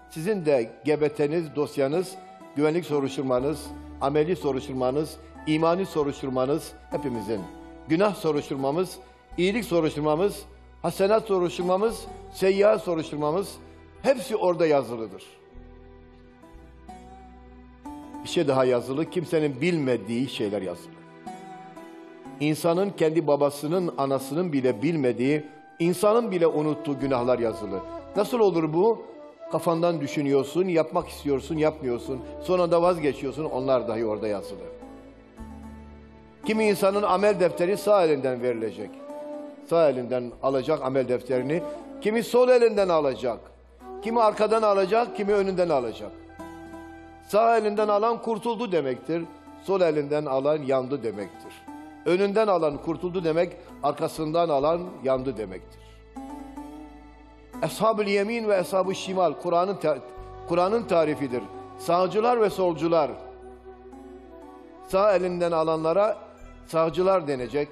Sizin de GBT'niz, dosyanız, güvenlik soruşturmanız, ameli soruşturmanız, imani soruşturmanız hepimizin. Günah soruşturmamız, iyilik soruşturmamız, hasenat soruşturmamız, seyyah soruşturmamız hepsi orada yazılıdır. Bir şey daha yazılı, kimsenin bilmediği şeyler yazılı. İnsanın kendi babasının, anasının bile bilmediği, insanın bile unuttuğu günahlar yazılı. Nasıl olur bu? Kafandan düşünüyorsun, yapmak istiyorsun, yapmıyorsun. Sonra da vazgeçiyorsun, onlar dahi orada yazılı. Kimi insanın amel defteri sağ elinden verilecek. Sağ elinden alacak amel defterini. Kimi sol elinden alacak. Kimi arkadan alacak, kimi önünden alacak. Sağ elinden alan kurtuldu demektir. Sol elinden alan yandı demektir. Önünden alan kurtuldu demek, arkasından alan yandı demektir. Eshab-ı yemin ve eshab-ı şimal Kur'an'ın ta- Kur'an'ın tarifidir. Sağcılar ve solcular. Sağ elinden alanlara sağcılar denecek.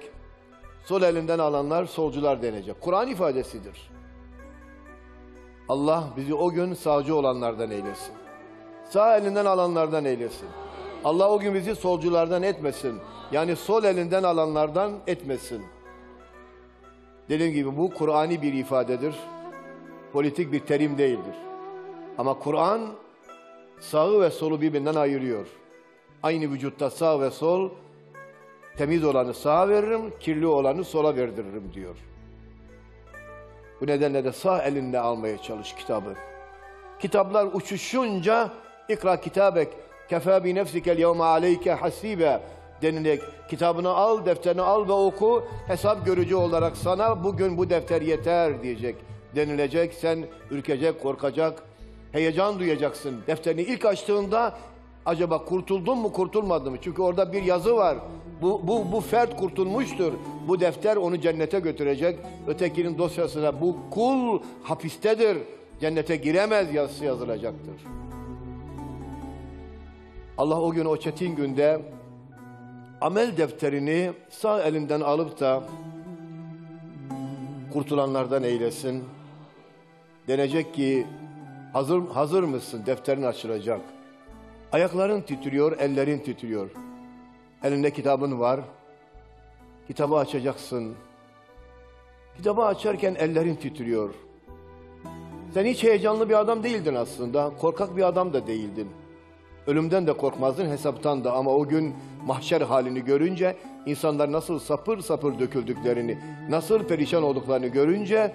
Sol elinden alanlar solcular denecek. Kur'an ifadesidir. Allah bizi o gün sağcı olanlardan eylesin. Sağ elinden alanlardan eylesin. Allah o gün bizi solculardan etmesin. Yani sol elinden alanlardan etmesin. Dediğim gibi bu Kur'ani bir ifadedir. Politik bir terim değildir. Ama Kur'an sağı ve solu birbirinden ayırıyor. Aynı vücutta sağ ve sol temiz olanı sağa veririm, kirli olanı sola verdiririm diyor. Bu nedenle de sağ elinle almaya çalış kitabı. Kitaplar uçuşunca ikra kitabek kefa bi nefsikel yevme aleyke hasibe denilerek kitabını al, defterini al ve oku. Hesap görücü olarak sana bugün bu defter yeter diyecek. Denilecek, sen ürkecek, korkacak, heyecan duyacaksın. Defterini ilk açtığında acaba kurtuldun mu, kurtulmadın mı? Çünkü orada bir yazı var. Bu, bu, bu fert kurtulmuştur. Bu defter onu cennete götürecek. Ötekinin dosyasına bu kul hapistedir. Cennete giremez yazısı yazılacaktır. Allah o gün o çetin günde amel defterini sağ elinden alıp da kurtulanlardan eylesin. Denecek ki hazır hazır mısın? Defterin açılacak. Ayakların titriyor, ellerin titriyor. Elinde kitabın var. Kitabı açacaksın. Kitabı açarken ellerin titriyor. Sen hiç heyecanlı bir adam değildin aslında. Korkak bir adam da değildin. Ölümden de korkmazdın, hesaptan da. Ama o gün mahşer halini görünce, insanlar nasıl sapır sapır döküldüklerini, nasıl perişan olduklarını görünce,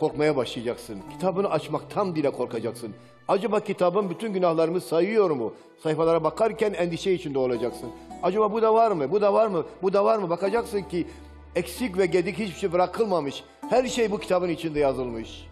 korkmaya başlayacaksın. Kitabını açmaktan bile korkacaksın. Acaba kitabın bütün günahlarımı sayıyor mu? Sayfalara bakarken endişe içinde olacaksın. Acaba bu da var mı? Bu da var mı? Bu da var mı? Bakacaksın ki eksik ve gedik hiçbir şey bırakılmamış. Her şey bu kitabın içinde yazılmış.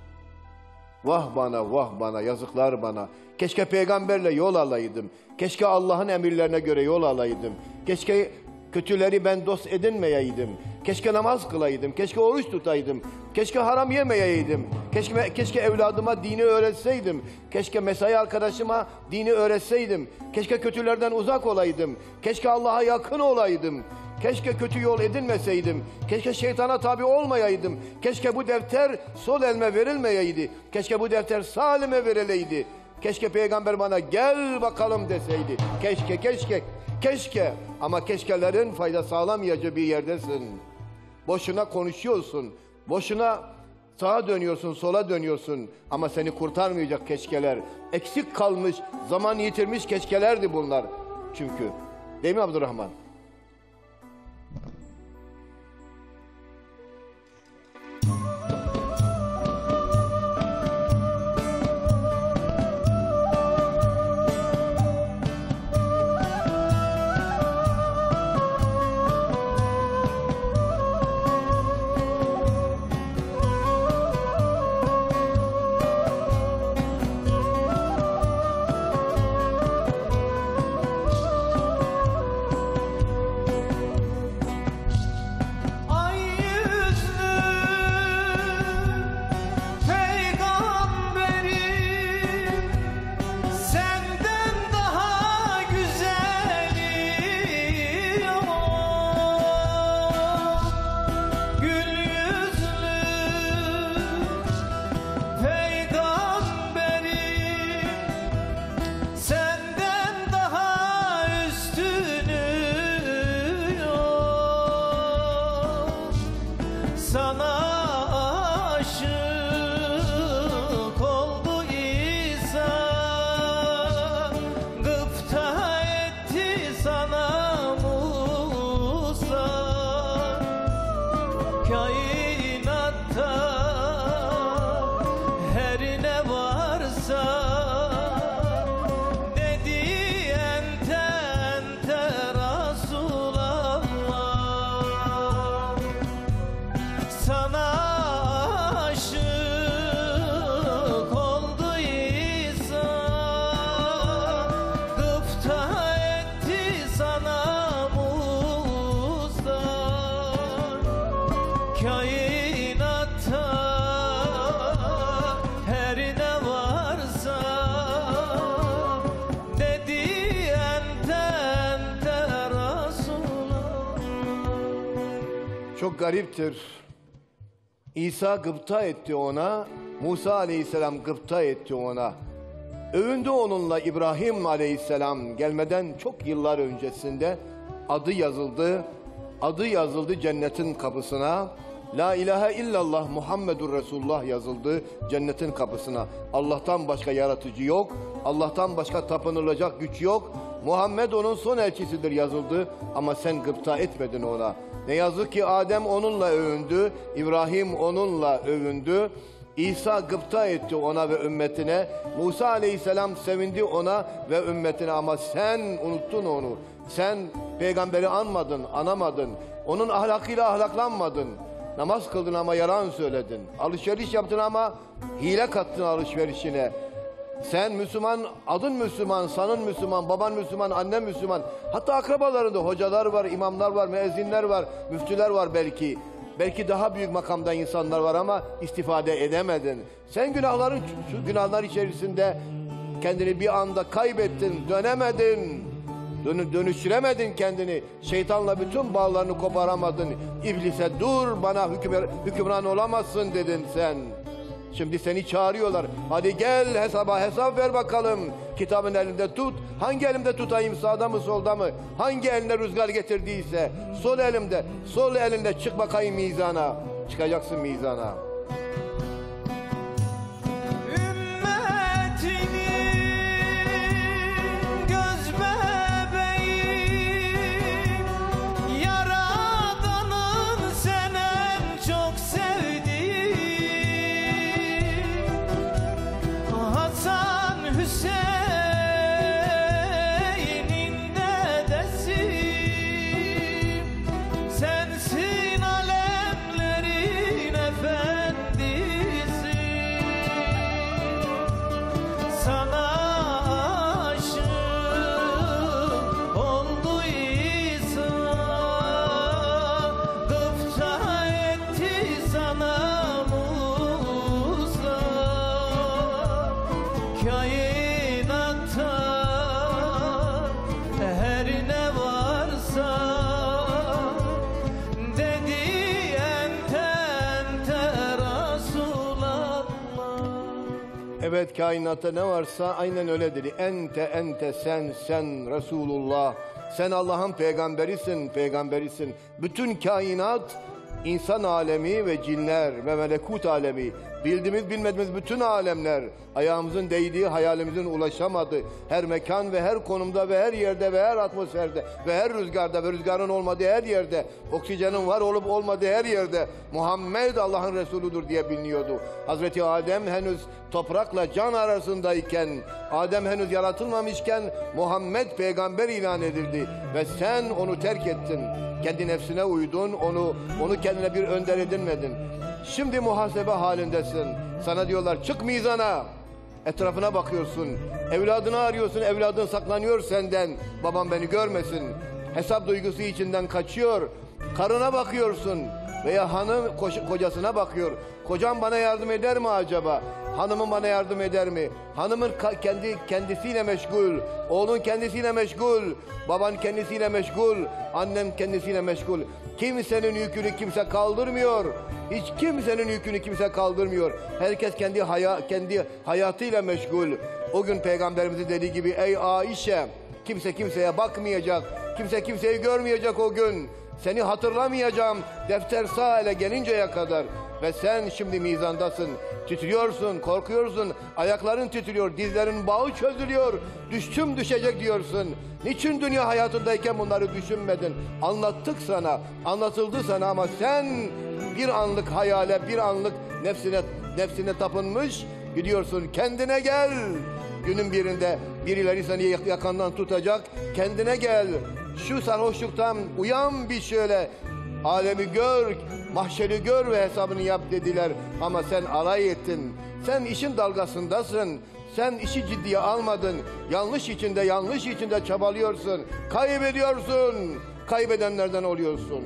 Vah bana, vah bana, yazıklar bana. Keşke peygamberle yol alaydım. Keşke Allah'ın emirlerine göre yol alaydım. Keşke kötüleri ben dost edinmeyeydim. Keşke namaz kılaydım. Keşke oruç tutaydım. Keşke haram yemeyeydim. Keşke, keşke evladıma dini öğretseydim. Keşke mesai arkadaşıma dini öğretseydim. Keşke kötülerden uzak olaydım. Keşke Allah'a yakın olaydım. Keşke kötü yol edinmeseydim. Keşke şeytana tabi olmayaydım. Keşke bu defter sol elime verilmeyeydi. Keşke bu defter sağ elime verileydi. Keşke peygamber bana gel bakalım deseydi. Keşke, keşke, keşke. Ama keşkelerin fayda sağlamayacağı bir yerdesin. Boşuna konuşuyorsun. Boşuna sağa dönüyorsun, sola dönüyorsun. Ama seni kurtarmayacak keşkeler. Eksik kalmış, zaman yitirmiş keşkelerdi bunlar. Çünkü. Değil mi Abdurrahman? Sana Çok gariptir. İsa gıpta etti ona, Musa aleyhisselam gıpta etti ona. Övündü onunla İbrahim aleyhisselam gelmeden çok yıllar öncesinde adı yazıldı. Adı yazıldı cennetin kapısına. La ilahe illallah Muhammedur Resulullah yazıldı cennetin kapısına. Allah'tan başka yaratıcı yok. Allah'tan başka tapınılacak güç yok. Muhammed onun son elçisidir yazıldı ama sen gıpta etmedin ona. Ne yazık ki Adem onunla övündü, İbrahim onunla övündü. İsa gıpta etti ona ve ümmetine. Musa aleyhisselam sevindi ona ve ümmetine ama sen unuttun onu. Sen peygamberi anmadın, anamadın. Onun ahlakıyla ahlaklanmadın. Namaz kıldın ama yalan söyledin. Alışveriş yaptın ama hile kattın alışverişine. Sen Müslüman, adın Müslüman, sanın Müslüman, baban Müslüman, annen Müslüman. Hatta akrabalarında hocalar var, imamlar var, müezzinler var, müftüler var belki. Belki daha büyük makamda insanlar var ama istifade edemedin. Sen günahların günahlar içerisinde kendini bir anda kaybettin, dönemedin. Dönü, dönüştüremedin kendini. Şeytanla bütün bağlarını koparamadın. İblise dur bana hüküm, hükümran olamazsın dedin sen. Şimdi seni çağırıyorlar. Hadi gel hesaba hesap ver bakalım. Kitabın elinde tut. Hangi elimde tutayım sağda mı solda mı? Hangi eline rüzgar getirdiyse sol elimde. Sol elinde çık bakayım mizana. Çıkacaksın mizana. kainatta her ne varsa dedi ente Resulallah. Evet kainatta ne varsa aynen öyle dedi. Ente ente sen sen Resulullah. Sen Allah'ın peygamberisin, peygamberisin. Bütün kainat insan alemi ve cinler ve melekut alemi bildiğimiz bilmediğimiz bütün alemler ayağımızın değdiği hayalimizin ulaşamadığı her mekan ve her konumda ve her yerde ve her atmosferde ve her rüzgarda ve rüzgarın olmadığı her yerde oksijenin var olup olmadığı her yerde Muhammed Allah'ın Resuludur diye biliniyordu. Hazreti Adem henüz toprakla can arasındayken Adem henüz yaratılmamışken Muhammed peygamber ilan edildi ve sen onu terk ettin. Kendi nefsine uydun, onu onu kendine bir önder edinmedin. Şimdi muhasebe halindesin. Sana diyorlar çık mizana. Etrafına bakıyorsun. Evladını arıyorsun. Evladın saklanıyor senden. Babam beni görmesin. Hesap duygusu içinden kaçıyor. Karına bakıyorsun. Veya hanım kocasına bakıyor. Kocam bana yardım eder mi acaba? Hanımın bana yardım eder mi? Hanımın kendi kendisiyle meşgul. Oğlun kendisiyle meşgul. Baban kendisiyle meşgul. Annem kendisiyle meşgul. Kimsenin yükünü kimse kaldırmıyor. Hiç kimsenin yükünü kimse kaldırmıyor. Herkes kendi haya, kendi hayatıyla meşgul. O gün peygamberimizin dediği gibi ey Aişe kimse kimseye bakmayacak. Kimse kimseyi görmeyecek o gün. Seni hatırlamayacağım defter sağ ele gelinceye kadar. Ve sen şimdi mizandasın. Titriyorsun, korkuyorsun. Ayakların titriyor, dizlerin bağı çözülüyor. Düştüm düşecek diyorsun. Niçin dünya hayatındayken bunları düşünmedin? Anlattık sana, anlatıldı sana ama sen bir anlık hayale, bir anlık nefsine nefsine tapınmış gidiyorsun. Kendine gel. Günün birinde birileri seni yak- yakandan tutacak. Kendine gel. Şu sarhoşluktan uyan bir şöyle. Alemi gör, mahşeri gör ve hesabını yap dediler. Ama sen alay ettin. Sen işin dalgasındasın. Sen işi ciddiye almadın. Yanlış içinde, yanlış içinde çabalıyorsun. Kaybediyorsun. Kaybedenlerden oluyorsun.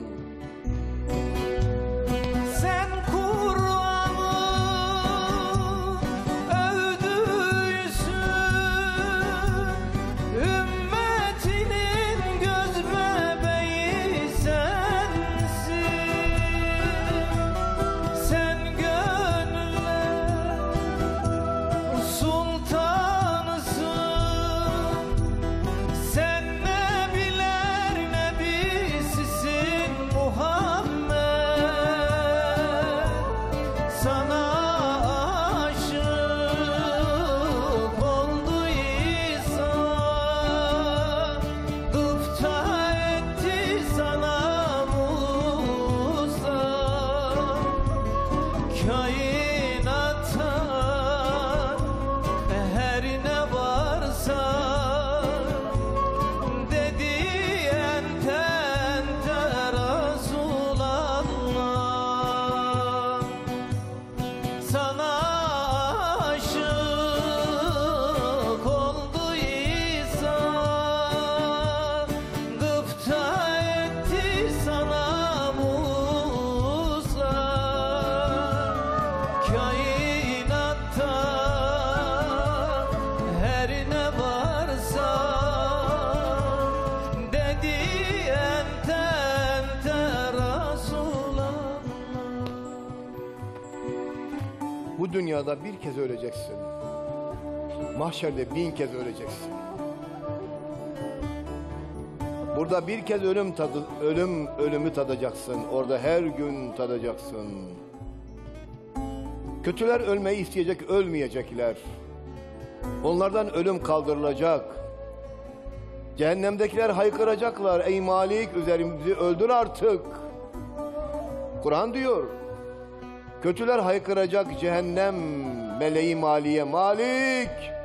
Mahşerde bin kez öleceksin. Burada bir kez ölüm tadı, ölüm ölümü tadacaksın. Orada her gün tadacaksın. Kötüler ölmeyi isteyecek, ölmeyecekler. Onlardan ölüm kaldırılacak. Cehennemdekiler haykıracaklar. Ey Malik üzerimizi öldür artık. Kur'an diyor. Kötüler haykıracak cehennem meleği maliye Malik.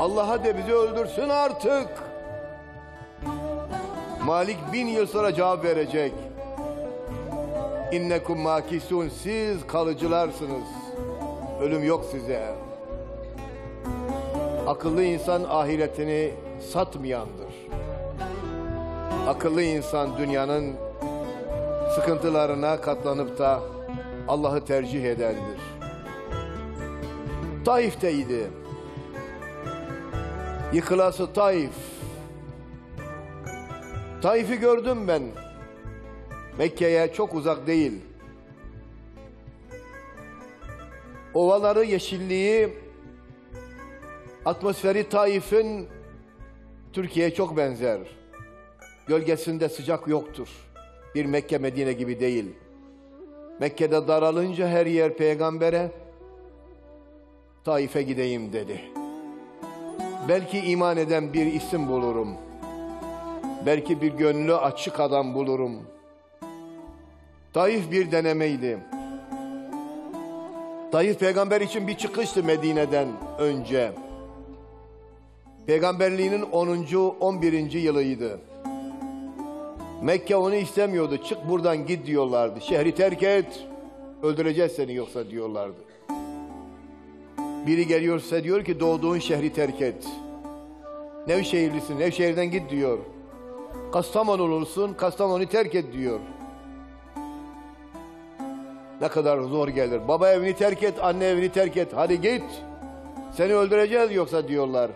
Allah'a de bizi öldürsün artık. Malik bin yıl sonra cevap verecek. İnnekum makisun siz kalıcılarsınız. Ölüm yok size. Akıllı insan ahiretini satmayandır. Akıllı insan dünyanın sıkıntılarına katlanıp da Allah'ı tercih edendir. Taif'teydi. Yıkılası Taif. Taif'i gördüm ben. Mekke'ye çok uzak değil. Ovaları, yeşilliği Atmosferi Taif'in Türkiye'ye çok benzer. Gölgesinde sıcak yoktur. Bir Mekke Medine gibi değil. Mekke'de daralınca her yer peygambere Taif'e gideyim dedi. Belki iman eden bir isim bulurum. Belki bir gönlü açık adam bulurum. Taif bir denemeydi. Taif peygamber için bir çıkıştı Medine'den önce. Peygamberliğinin 10. 11. yılıydı. Mekke onu istemiyordu. Çık buradan git diyorlardı. Şehri terk et. Öldüreceğiz seni yoksa diyorlardı. Biri geliyorsa diyor ki doğduğun şehri terk et. Nevşehirlisin, Nevşehir'den git diyor. Kastamonululusun, Kastamonu'yu terk et diyor. Ne kadar zor gelir. Baba evini terk et, anne evini terk et. Hadi git. Seni öldüreceğiz yoksa diyorlar.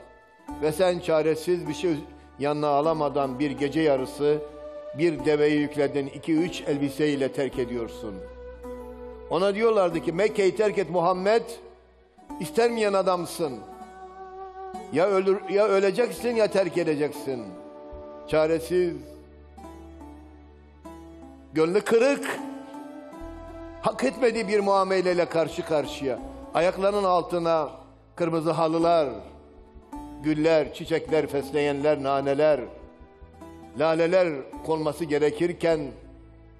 Ve sen çaresiz bir şey yanına alamadan bir gece yarısı bir deveyi yükledin iki üç elbiseyle terk ediyorsun. Ona diyorlardı ki Mekke'yi terk et Muhammed. İstenmeyen adamsın. Ya ölür ya öleceksin ya terk edeceksin. Çaresiz. Gönlü kırık. Hak etmediği bir muameleyle karşı karşıya. Ayaklarının altına kırmızı halılar, güller, çiçekler, fesleğenler, naneler, laleler konması gerekirken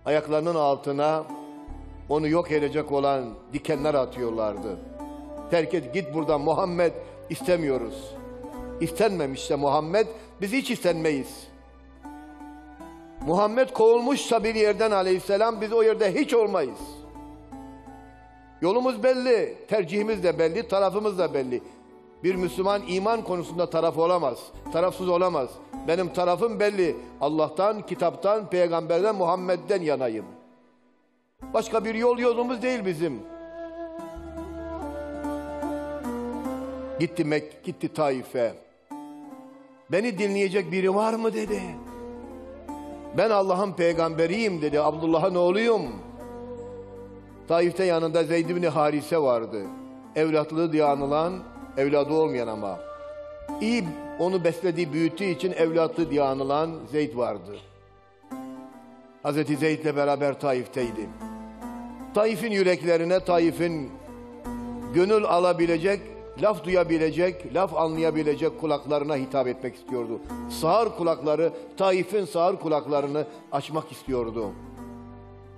ayaklarının altına onu yok edecek olan dikenler atıyorlardı. Terk et git buradan Muhammed istemiyoruz. İstenmemişse Muhammed biz hiç istenmeyiz. Muhammed kovulmuşsa bir yerden aleyhisselam biz o yerde hiç olmayız. Yolumuz belli, tercihimiz de belli, tarafımız da belli. Bir Müslüman iman konusunda taraf olamaz, tarafsız olamaz. Benim tarafım belli. Allah'tan, kitaptan, peygamberden, Muhammed'den yanayım. Başka bir yol yolumuz değil bizim. Gitti Mek, gitti Taif'e. Beni dinleyecek biri var mı dedi. Ben Allah'ın peygamberiyim dedi. Abdullah'ın oğluyum. Taif'te yanında Zeyd ibn Harise vardı. Evlatlığı diye anılan, evladı olmayan ama. İyi onu beslediği, büyüttüğü için evlatlı diye anılan Zeyd vardı. Hazreti Zeyd'le beraber Taif'teydi. Taif'in yüreklerine, Taif'in gönül alabilecek, laf duyabilecek, laf anlayabilecek kulaklarına hitap etmek istiyordu. Sağır kulakları, Taif'in sağır kulaklarını açmak istiyordu.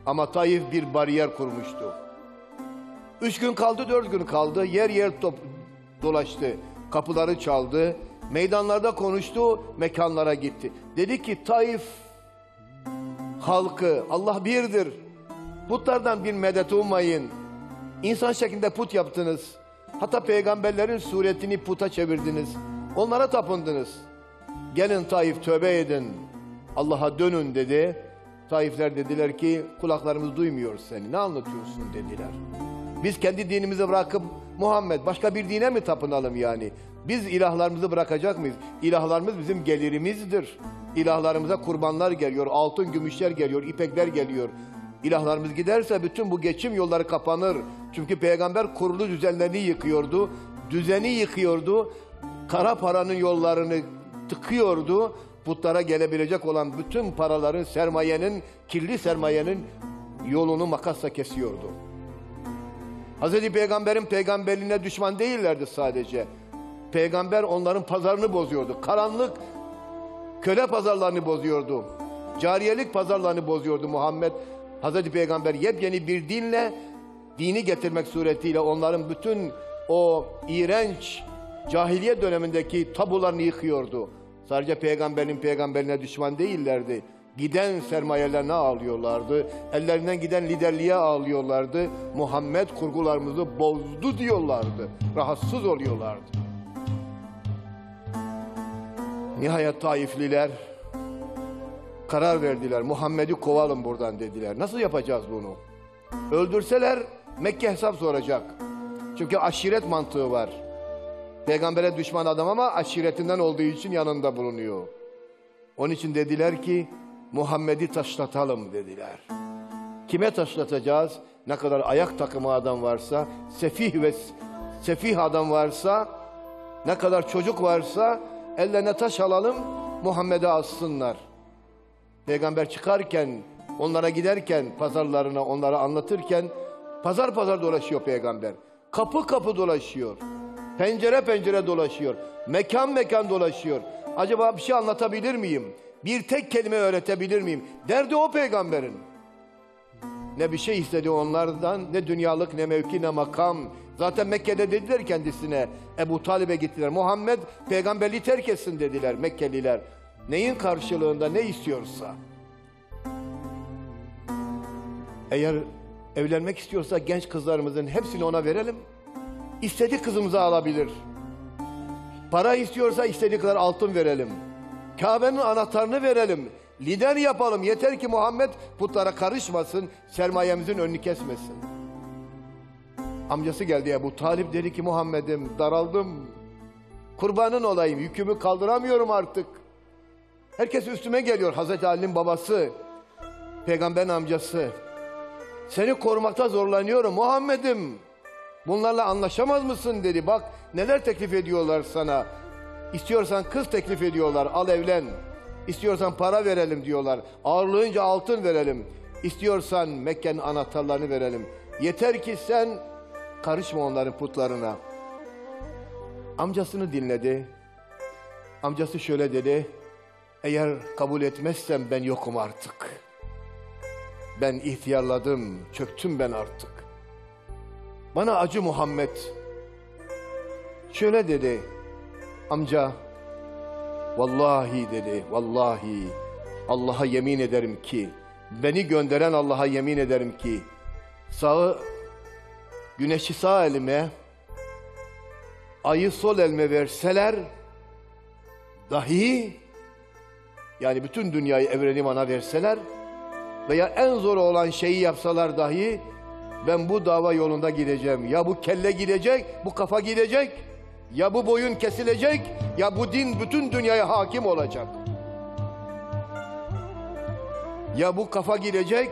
Ama Taif bir bariyer kurmuştu. Üç gün kaldı, dört gün kaldı. Yer yer top, dolaştı. Kapıları çaldı. Meydanlarda konuştu, mekanlara gitti. Dedi ki Taif halkı Allah birdir. Putlardan bir medet ummayın. İnsan şeklinde put yaptınız. Hatta peygamberlerin suretini puta çevirdiniz. Onlara tapındınız. Gelin Taif tövbe edin. Allah'a dönün dedi. Taifler dediler ki kulaklarımız duymuyor seni. Ne anlatıyorsun dediler. Biz kendi dinimizi bırakıp Muhammed başka bir dine mi tapınalım yani? Biz ilahlarımızı bırakacak mıyız? İlahlarımız bizim gelirimizdir. İlahlarımıza kurbanlar geliyor, altın gümüşler geliyor, ipekler geliyor. İlahlarımız giderse bütün bu geçim yolları kapanır. Çünkü peygamber kurulu düzenlerini yıkıyordu. Düzeni yıkıyordu. Kara paranın yollarını tıkıyordu. Putlara gelebilecek olan bütün paraların, sermayenin, kirli sermayenin yolunu makasla kesiyordu. Hazreti Peygamber'in peygamberliğine düşman değillerdi sadece. Peygamber onların pazarını bozuyordu. Karanlık köle pazarlarını bozuyordu. Cariyelik pazarlarını bozuyordu Muhammed. Hazreti Peygamber yepyeni bir dinle dini getirmek suretiyle onların bütün o iğrenç cahiliye dönemindeki tabularını yıkıyordu. Sadece peygamberin peygamberine düşman değillerdi. Giden sermayelerine ağlıyorlardı. Ellerinden giden liderliğe ağlıyorlardı. Muhammed kurgularımızı bozdu diyorlardı. Rahatsız oluyorlardı. Nihayet Taifliler karar verdiler. Muhammed'i kovalım buradan dediler. Nasıl yapacağız bunu? Öldürseler Mekke hesap soracak. Çünkü aşiret mantığı var. Peygambere düşman adam ama aşiretinden olduğu için yanında bulunuyor. Onun için dediler ki Muhammed'i taşlatalım dediler. Kime taşlatacağız? Ne kadar ayak takımı adam varsa, sefih ve sefih adam varsa Ne kadar çocuk varsa ellerine taş alalım Muhammed'e assınlar. Peygamber çıkarken, onlara giderken, pazarlarına onlara anlatırken pazar pazar dolaşıyor peygamber. Kapı kapı dolaşıyor. Pencere pencere dolaşıyor. Mekan mekan dolaşıyor. Acaba bir şey anlatabilir miyim? Bir tek kelime öğretebilir miyim? Derdi o peygamberin. Ne bir şey istedi onlardan, ne dünyalık, ne mevki, ne makam. Zaten Mekke'de dediler kendisine, Ebu Talib'e gittiler. Muhammed peygamberliği terk etsin dediler Mekkeliler. Neyin karşılığında ne istiyorsa. Eğer evlenmek istiyorsa genç kızlarımızın hepsini ona verelim. İstediği kızımızı alabilir. Para istiyorsa istediği kadar altın verelim. Kabe'nin anahtarını verelim. Lider yapalım. Yeter ki Muhammed putlara karışmasın, sermayemizin önünü kesmesin. Amcası geldi Ebu Talip dedi ki Muhammed'im daraldım. Kurbanın olayım, yükümü kaldıramıyorum artık. Herkes üstüme geliyor. Hazreti Ali'nin babası, peygamberin amcası. Seni korumakta zorlanıyorum Muhammed'im. Bunlarla anlaşamaz mısın dedi. Bak neler teklif ediyorlar sana. İstiyorsan kız teklif ediyorlar. Al evlen. İstiyorsan para verelim diyorlar. Ağırlığınca altın verelim. İstiyorsan Mekke'nin anahtarlarını verelim. Yeter ki sen karışma onların putlarına. Amcasını dinledi. Amcası şöyle dedi. Eğer kabul etmezsem ben yokum artık. Ben ihtiyarladım, çöktüm ben artık. Bana acı Muhammed. Şöyle dedi. Amca, vallahi dedi, vallahi Allah'a yemin ederim ki, beni gönderen Allah'a yemin ederim ki, sağı, güneşi sağ elime, ayı sol elime verseler, dahi, yani bütün dünyayı evreni bana verseler, veya en zor olan şeyi yapsalar dahi, ben bu dava yolunda gideceğim. Ya bu kelle gidecek, bu kafa gidecek, ya bu boyun kesilecek, ya bu din bütün dünyaya hakim olacak. Ya bu kafa gidecek,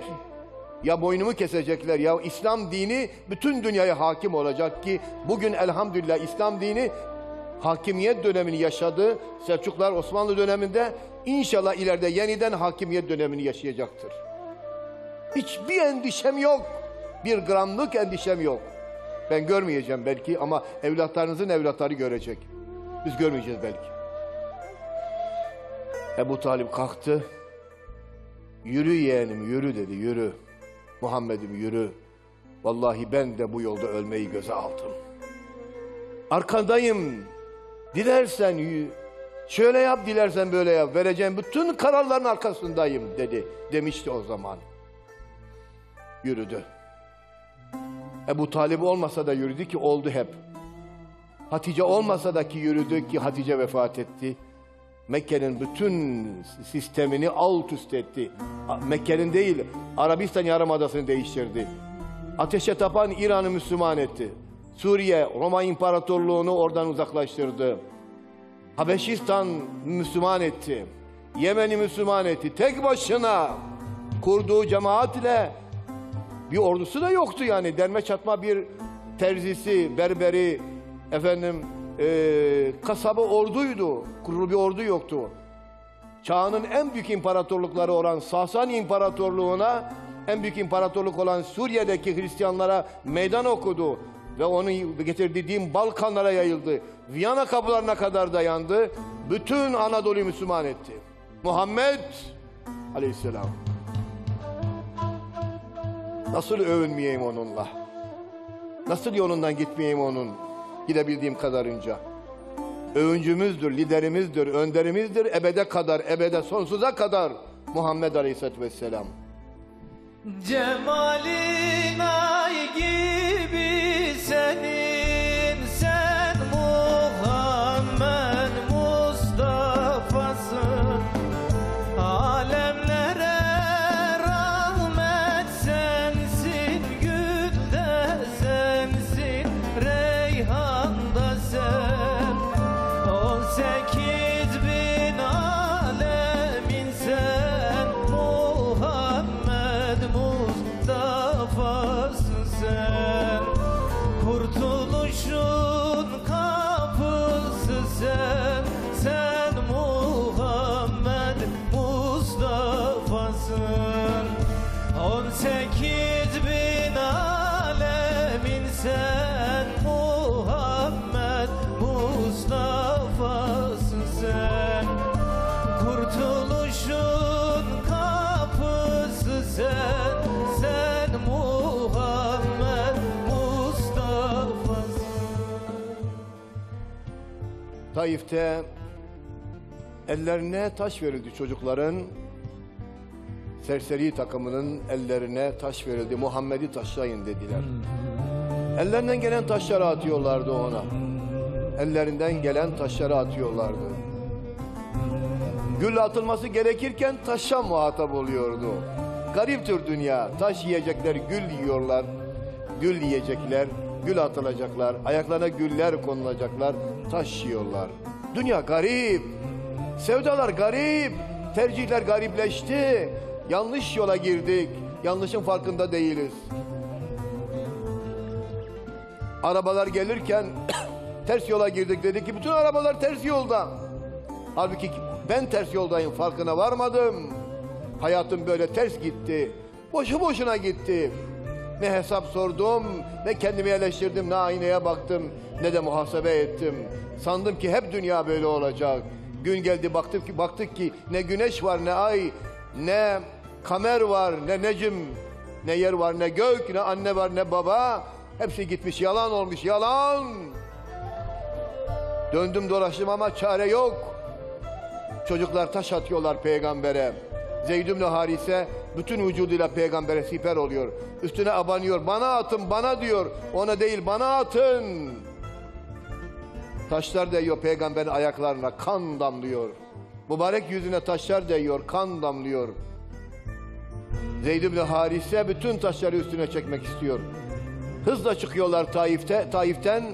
ya boynumu kesecekler. Ya İslam dini bütün dünyaya hakim olacak ki bugün elhamdülillah İslam dini hakimiyet dönemini yaşadı. Selçuklar Osmanlı döneminde inşallah ileride yeniden hakimiyet dönemini yaşayacaktır. Hiçbir endişem yok. Bir gramlık endişem yok. Ben görmeyeceğim belki ama evlatlarınızın evlatları görecek. Biz görmeyeceğiz belki. Ebu Talip kalktı. Yürü yeğenim yürü dedi yürü. Muhammed'im yürü. Vallahi ben de bu yolda ölmeyi göze aldım. Arkandayım. Dilersen y- şöyle yap dilersen böyle yap. Vereceğim bütün kararların arkasındayım dedi. Demişti o zaman. Yürüdü. Ebu Talib olmasa da yürüdü ki oldu hep. Hatice olmasa da ki yürüdü ki Hatice vefat etti. Mekke'nin bütün sistemini alt üst etti. Mekke'nin değil, Arabistan Yarımadası'nı değiştirdi. Ateşe tapan İran'ı Müslüman etti. Suriye, Roma İmparatorluğunu oradan uzaklaştırdı. Habeşistan Müslüman etti. Yemen'i Müslüman etti. Tek başına kurduğu cemaat ile bir ordusu da yoktu yani. Derme çatma bir terzisi, berberi, efendim eee, kasabı orduydu. Kurulu bir ordu yoktu. Çağının en büyük imparatorlukları olan Sasani İmparatorluğu'na en büyük imparatorluk olan Suriye'deki Hristiyanlara meydan okudu. Ve onun getirdiği din Balkanlara yayıldı. Viyana kapılarına kadar dayandı. Bütün Anadolu'yu Müslüman etti. Muhammed Aleyhisselam. Nasıl övünmeyeyim onunla? Nasıl yolundan gitmeyeyim onun? Gidebildiğim kadarınca. Övüncümüzdür, liderimizdir, önderimizdir. Ebede kadar, ebede sonsuza kadar Muhammed Aleyhisselatü Vesselam. Cemalin ay gibi senin Taif'te ellerine taş verildi çocukların. Serseri takımının ellerine taş verildi. Muhammed'i taşlayın dediler. Ellerinden gelen taşları atıyorlardı ona. Ellerinden gelen taşları atıyorlardı. Gül atılması gerekirken taşa muhatap oluyordu. Gariptir dünya. Taş yiyecekler, gül yiyorlar. Gül yiyecekler, gül atılacaklar. Ayaklarına güller konulacaklar. Taş yiyorlar. Dünya garip. Sevdalar garip. Tercihler garipleşti. Yanlış yola girdik. Yanlışın farkında değiliz. Arabalar gelirken ters yola girdik dedi ki bütün arabalar ters yolda. Halbuki ben ters yoldayım farkına varmadım. Hayatım böyle ters gitti. Boşu boşuna gitti. Ne hesap sordum, ne kendimi eleştirdim, ne aynaya baktım, ne de muhasebe ettim. Sandım ki hep dünya böyle olacak. Gün geldi baktık ki baktık ki ne güneş var ne ay, ne kamer var, ne necim, ne yer var ne gök, ne anne var ne baba. Hepsi gitmiş yalan olmuş yalan. Döndüm dolaştım ama çare yok. Çocuklar taş atıyorlar peygambere. Zeyd ibn Harise bütün vücuduyla peygambere siper oluyor. Üstüne abanıyor. Bana atın bana diyor. Ona değil bana atın. Taşlar değiyor peygamberin ayaklarına. Kan damlıyor. Mübarek yüzüne taşlar değiyor. Kan damlıyor. Zeyd Harise bütün taşları üstüne çekmek istiyor. Hızla çıkıyorlar Taif'te, Taif'ten.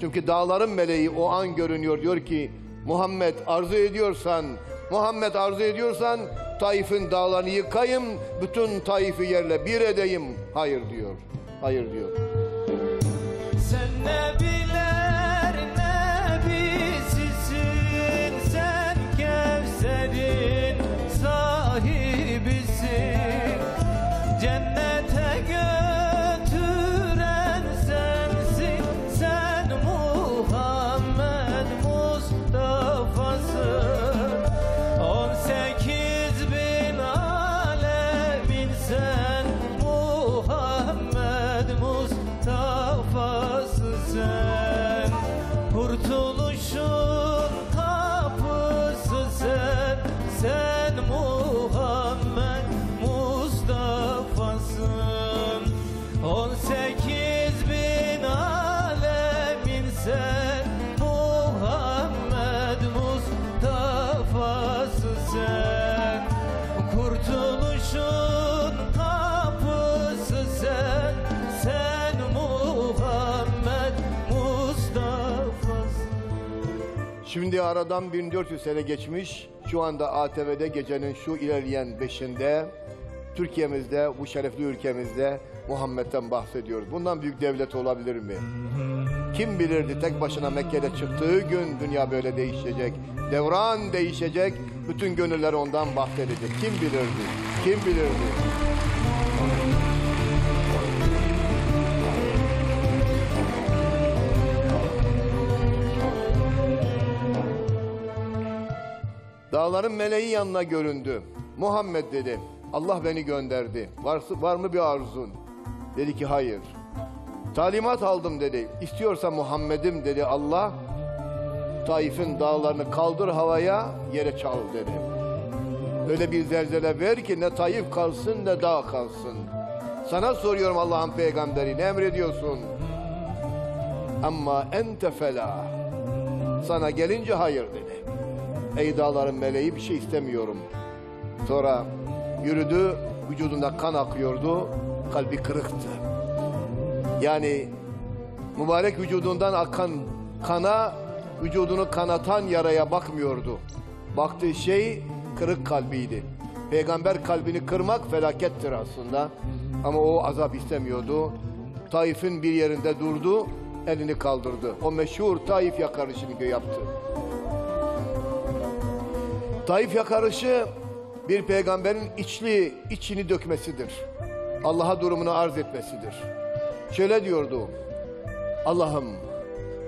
Çünkü dağların meleği o an görünüyor. Diyor ki Muhammed arzu ediyorsan, Muhammed arzu ediyorsan Taif'in dağlarını yıkayım, bütün Taif'i yerle bir edeyim. Hayır diyor. Hayır diyor. Sen nebiler nebisisin Sen Kevser'in sahibisin Şimdi aradan 1400 sene geçmiş. Şu anda ATV'de gecenin şu ilerleyen beşinde Türkiye'mizde, bu şerefli ülkemizde Muhammed'den bahsediyoruz. Bundan büyük devlet olabilir mi? Kim bilirdi tek başına Mekke'de çıktığı gün dünya böyle değişecek. Devran değişecek. Bütün gönüller ondan bahsedecek. Kim bilirdi? Kim bilirdi? Dağların meleği yanına göründü. Muhammed dedi. Allah beni gönderdi. Var, var mı bir arzun? Dedi ki hayır. Talimat aldım dedi. İstiyorsa Muhammed'im dedi Allah. Taif'in dağlarını kaldır havaya yere çal dedi. Öyle bir zelzele ver ki ne Taif kalsın ne dağ kalsın. Sana soruyorum Allah'ın peygamberi ne emrediyorsun? Ama ente fela. Sana gelince hayır dedi. Ey dağların meleği bir şey istemiyorum. Sonra yürüdü, vücudunda kan akıyordu, kalbi kırıktı. Yani mübarek vücudundan akan kana, vücudunu kanatan yaraya bakmıyordu. Baktığı şey kırık kalbiydi. Peygamber kalbini kırmak felakettir aslında. Ama o azap istemiyordu. Taif'in bir yerinde durdu, elini kaldırdı. O meşhur Taif yakarışını yaptı. Taif yakarışı bir peygamberin içli içini dökmesidir. Allah'a durumunu arz etmesidir. Şöyle diyordu. Allah'ım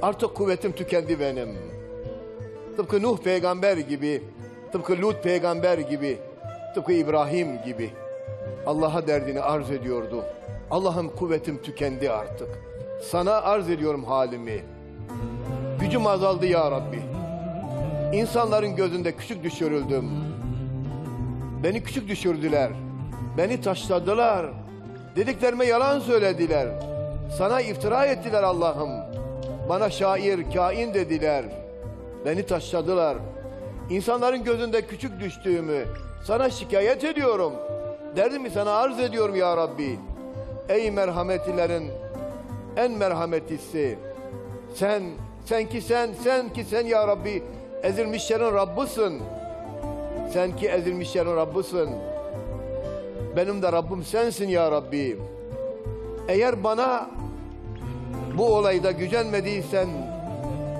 artık kuvvetim tükendi benim. Tıpkı Nuh peygamber gibi, tıpkı Lut peygamber gibi, tıpkı İbrahim gibi. Allah'a derdini arz ediyordu. Allah'ım kuvvetim tükendi artık. Sana arz ediyorum halimi. Gücüm azaldı ya Rabbi. İnsanların gözünde küçük düşürüldüm. Beni küçük düşürdüler. Beni taşladılar. Dediklerime yalan söylediler. Sana iftira ettiler Allah'ım. Bana şair, kain dediler. Beni taşladılar. İnsanların gözünde küçük düştüğümü sana şikayet ediyorum. Derdimi sana arz ediyorum ya Rabbi. Ey merhametlilerin en merhametlisi. Sen, sen ki sen, sen ki sen ya Rabbi ezilmişlerin Rabbısın. Sen ki ezilmişlerin Rabbısın. Benim de Rabbim sensin ya Rabbi. Eğer bana bu olayda gücenmediysen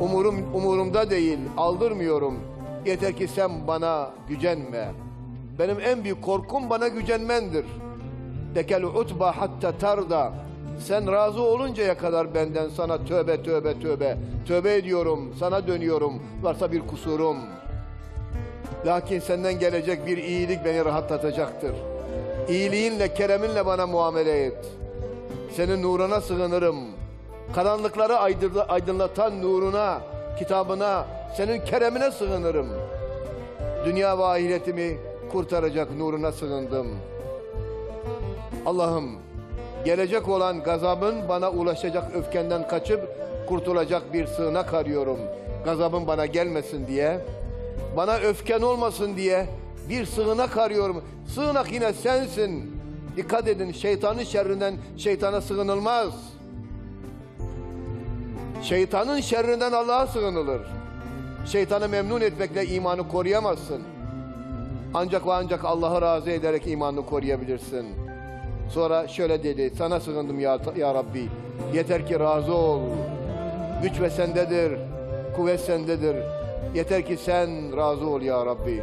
umurum umurumda değil, aldırmıyorum. Yeter ki sen bana gücenme. Benim en büyük korkum bana gücenmendir. Tekel utba hatta tarda. Sen razı oluncaya kadar benden sana tövbe tövbe tövbe. Tövbe ediyorum, sana dönüyorum. Varsa bir kusurum. Lakin senden gelecek bir iyilik beni rahatlatacaktır. İyiliğinle, kereminle bana muamele et. Senin nuruna sığınırım. Karanlıkları aydınlatan nuruna, kitabına, senin keremine sığınırım. Dünya ve ahiretimi kurtaracak nuruna sığındım. Allah'ım gelecek olan gazabın bana ulaşacak öfkenden kaçıp kurtulacak bir sığınak arıyorum. Gazabın bana gelmesin diye, bana öfken olmasın diye bir sığınak arıyorum. Sığınak yine sensin. Dikkat edin şeytanın şerrinden şeytana sığınılmaz. Şeytanın şerrinden Allah'a sığınılır. Şeytanı memnun etmekle imanı koruyamazsın. Ancak ve ancak Allah'ı razı ederek imanını koruyabilirsin. Sonra şöyle dedi, sana sığındım ya, ya Rabbi. Yeter ki razı ol. Güç ve sendedir, kuvvet sendedir. Yeter ki sen razı ol ya Rabbi.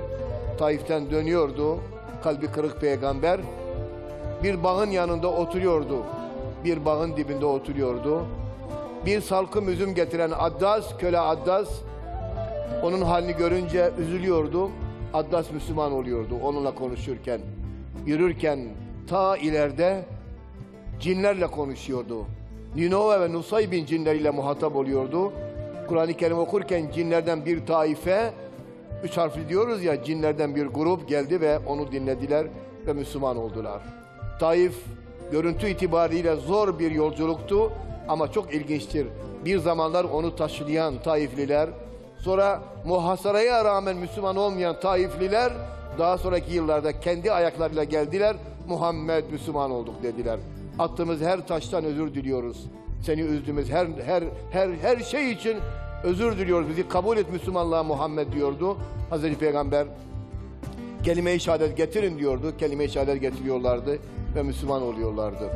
Taif'ten dönüyordu, kalbi kırık peygamber. Bir bağın yanında oturuyordu. Bir bağın dibinde oturuyordu. Bir salkım üzüm getiren Addas, köle Addas, onun halini görünce üzülüyordu. Addas Müslüman oluyordu onunla konuşurken. Yürürken ta ileride cinlerle konuşuyordu. Ninove ve Nusaybin cinleriyle muhatap oluyordu. Kur'an-ı Kerim okurken cinlerden bir taife, üç harfli diyoruz ya cinlerden bir grup geldi ve onu dinlediler ve Müslüman oldular. Taif görüntü itibariyle zor bir yolculuktu ama çok ilginçtir. Bir zamanlar onu taşıyan Taifliler, sonra muhasaraya rağmen Müslüman olmayan Taifliler, daha sonraki yıllarda kendi ayaklarıyla geldiler, Muhammed Müslüman olduk dediler. Attığımız her taştan özür diliyoruz. Seni üzdüğümüz her her her her şey için özür diliyoruz. Bizi kabul et Müslümanlığa Muhammed diyordu Hazreti Peygamber. Kelime-i şehadet getirin diyordu. Kelime-i şehadet getiriyorlardı ve Müslüman oluyorlardı.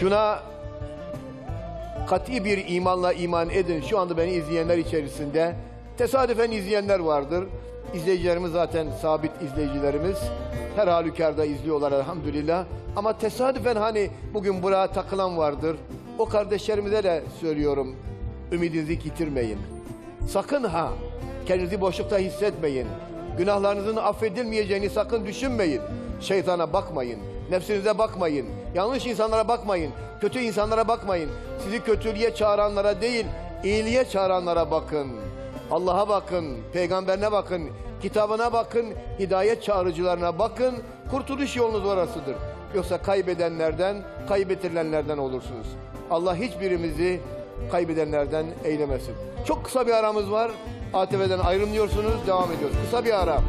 Şuna kat'i bir imanla iman edin. Şu anda beni izleyenler içerisinde tesadüfen izleyenler vardır. İzleyicilerimiz zaten sabit izleyicilerimiz. Her halükarda izliyorlar elhamdülillah. Ama tesadüfen hani bugün buraya takılan vardır. O kardeşlerimize de söylüyorum. Ümidinizi yitirmeyin. Sakın ha kendinizi boşlukta hissetmeyin. Günahlarınızın affedilmeyeceğini sakın düşünmeyin. Şeytana bakmayın. Nefsinize bakmayın. Yanlış insanlara bakmayın. Kötü insanlara bakmayın. Sizi kötülüğe çağıranlara değil, iyiliğe çağıranlara bakın. Allah'a bakın, peygamberine bakın, kitabına bakın, hidayet çağrıcılarına bakın. Kurtuluş yolunuz orasıdır. Yoksa kaybedenlerden, kaybetirilenlerden olursunuz. Allah hiçbirimizi kaybedenlerden eylemesin. Çok kısa bir aramız var. ATV'den ayrılmıyorsunuz, devam ediyoruz. Kısa bir ara.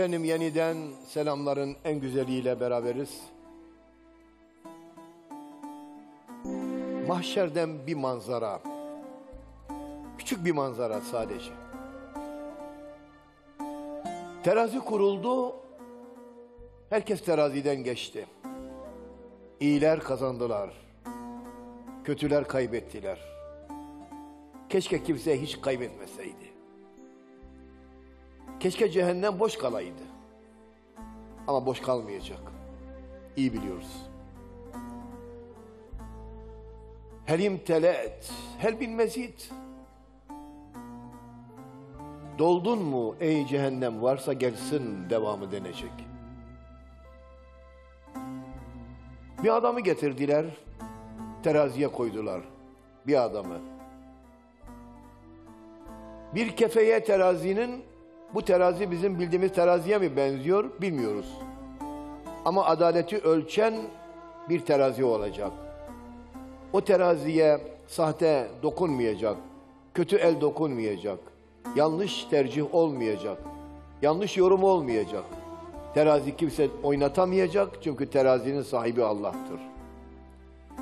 Efendim yeniden selamların en güzeliyle beraberiz. Mahşerden bir manzara. Küçük bir manzara sadece. Terazi kuruldu. Herkes teraziden geçti. İyiler kazandılar. Kötüler kaybettiler. Keşke kimse hiç kaybetmeseydi. Keşke cehennem boş kalaydı. Ama boş kalmayacak. İyi biliyoruz. Helim telet, hel bin mezid. Doldun mu ey cehennem varsa gelsin devamı denecek. Bir adamı getirdiler, teraziye koydular. Bir adamı. Bir kefeye terazinin, bu terazi bizim bildiğimiz teraziye mi benziyor bilmiyoruz. Ama adaleti ölçen bir terazi olacak. O teraziye sahte dokunmayacak, kötü el dokunmayacak, yanlış tercih olmayacak, yanlış yorum olmayacak. Terazi kimse oynatamayacak çünkü terazinin sahibi Allah'tır.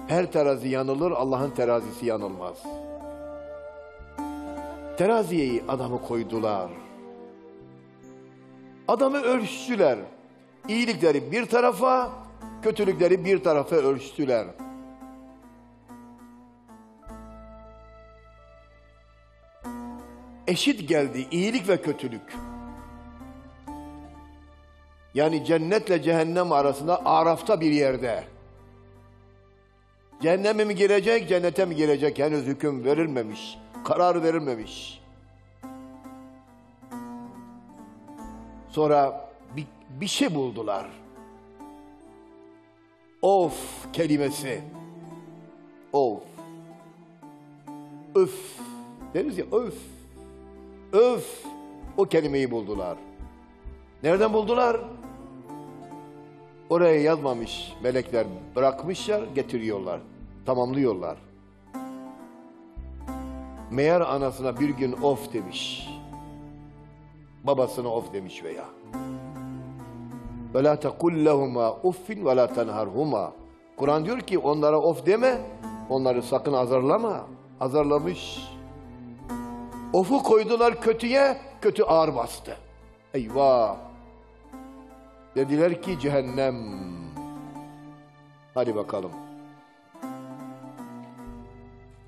Her terazi yanılır, Allah'ın terazisi yanılmaz. Teraziyeyi adamı koydular. Adamı ölçtüler. İyilikleri bir tarafa, kötülükleri bir tarafa ölçtüler. Eşit geldi iyilik ve kötülük. Yani cennetle cehennem arasında arafta bir yerde. Cehenneme mi girecek, cennete mi girecek henüz hüküm verilmemiş, karar verilmemiş. Sonra bir, bir şey buldular. Of kelimesi. Of. Öf. Deriz ya öf. Öf. O kelimeyi buldular. Nereden buldular? Oraya yazmamış melekler bırakmışlar, getiriyorlar. Tamamlıyorlar. Meğer anasına bir gün of demiş. Babasına of demiş veya. Ve la tekul lehuma uffin ve. Kur'an diyor ki onlara of deme, onları sakın azarlama. Azarlamış. Ofu koydular kötüye, kötü ağır bastı. Eyvah! Dediler ki cehennem. Hadi bakalım.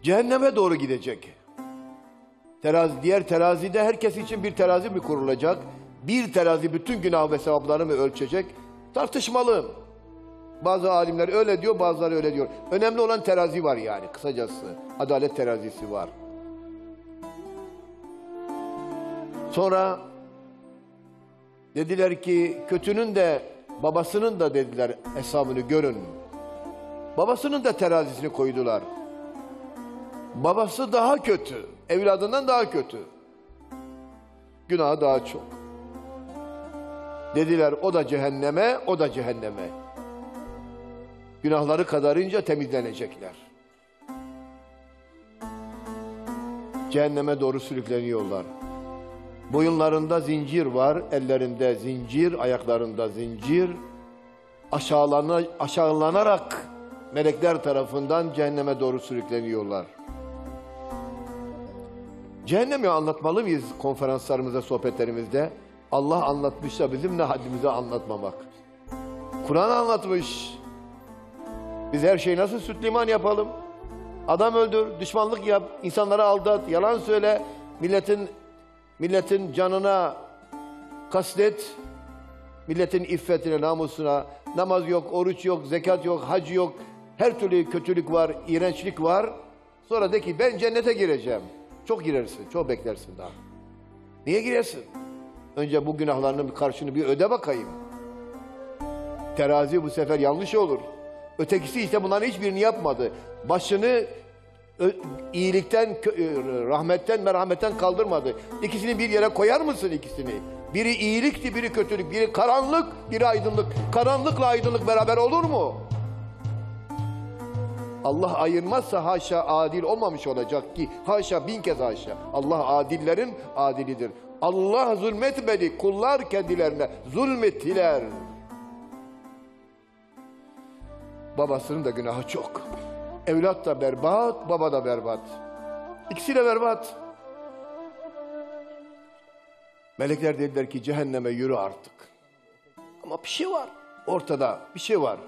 Cehenneme doğru gidecek. Terazi, diğer terazide herkes için bir terazi mi kurulacak? Bir terazi bütün günah ve sevapları mı ölçecek? Tartışmalı. Bazı alimler öyle diyor, bazıları öyle diyor. Önemli olan terazi var yani kısacası. Adalet terazisi var. Sonra dediler ki kötünün de babasının da dediler hesabını görün. Babasının da terazisini koydular. Babası daha kötü, evladından daha kötü. Günahı daha çok. Dediler o da cehenneme, o da cehenneme. Günahları kadarınca temizlenecekler. Cehenneme doğru sürükleniyorlar. Boyunlarında zincir var, ellerinde zincir, ayaklarında zincir. Aşağılana, aşağılanarak melekler tarafından cehenneme doğru sürükleniyorlar. Cehennemi anlatmalı mıyız konferanslarımızda, sohbetlerimizde? Allah anlatmışsa bizim ne haddimize anlatmamak. Kur'an anlatmış. Biz her şeyi nasıl süt liman yapalım? Adam öldür, düşmanlık yap, insanları aldat, yalan söyle, milletin milletin canına kastet, milletin iffetine, namusuna, namaz yok, oruç yok, zekat yok, hac yok, her türlü kötülük var, iğrençlik var. Sonra de ki ben cennete gireceğim. Çok girersin, çok beklersin daha. Niye girersin? Önce bu günahlarının karşını bir öde bakayım. Terazi bu sefer yanlış olur. Ötekisi işte bunların hiçbirini yapmadı. Başını iyilikten, e, rahmetten, merhametten kaldırmadı. İkisini bir yere koyar mısın ikisini? Biri iyilikti, biri kötülük. Biri karanlık, biri aydınlık. Karanlıkla aydınlık beraber olur mu? Allah ayırmazsa haşa adil olmamış olacak ki haşa bin kez haşa. Allah adillerin adilidir. Allah zulmetmedi kullar kendilerine zulmettiler. Babasının da günahı çok. Evlat da berbat, baba da berbat. İkisi de berbat. Melekler dediler ki cehenneme yürü artık. Ama bir şey var. Ortada bir şey var.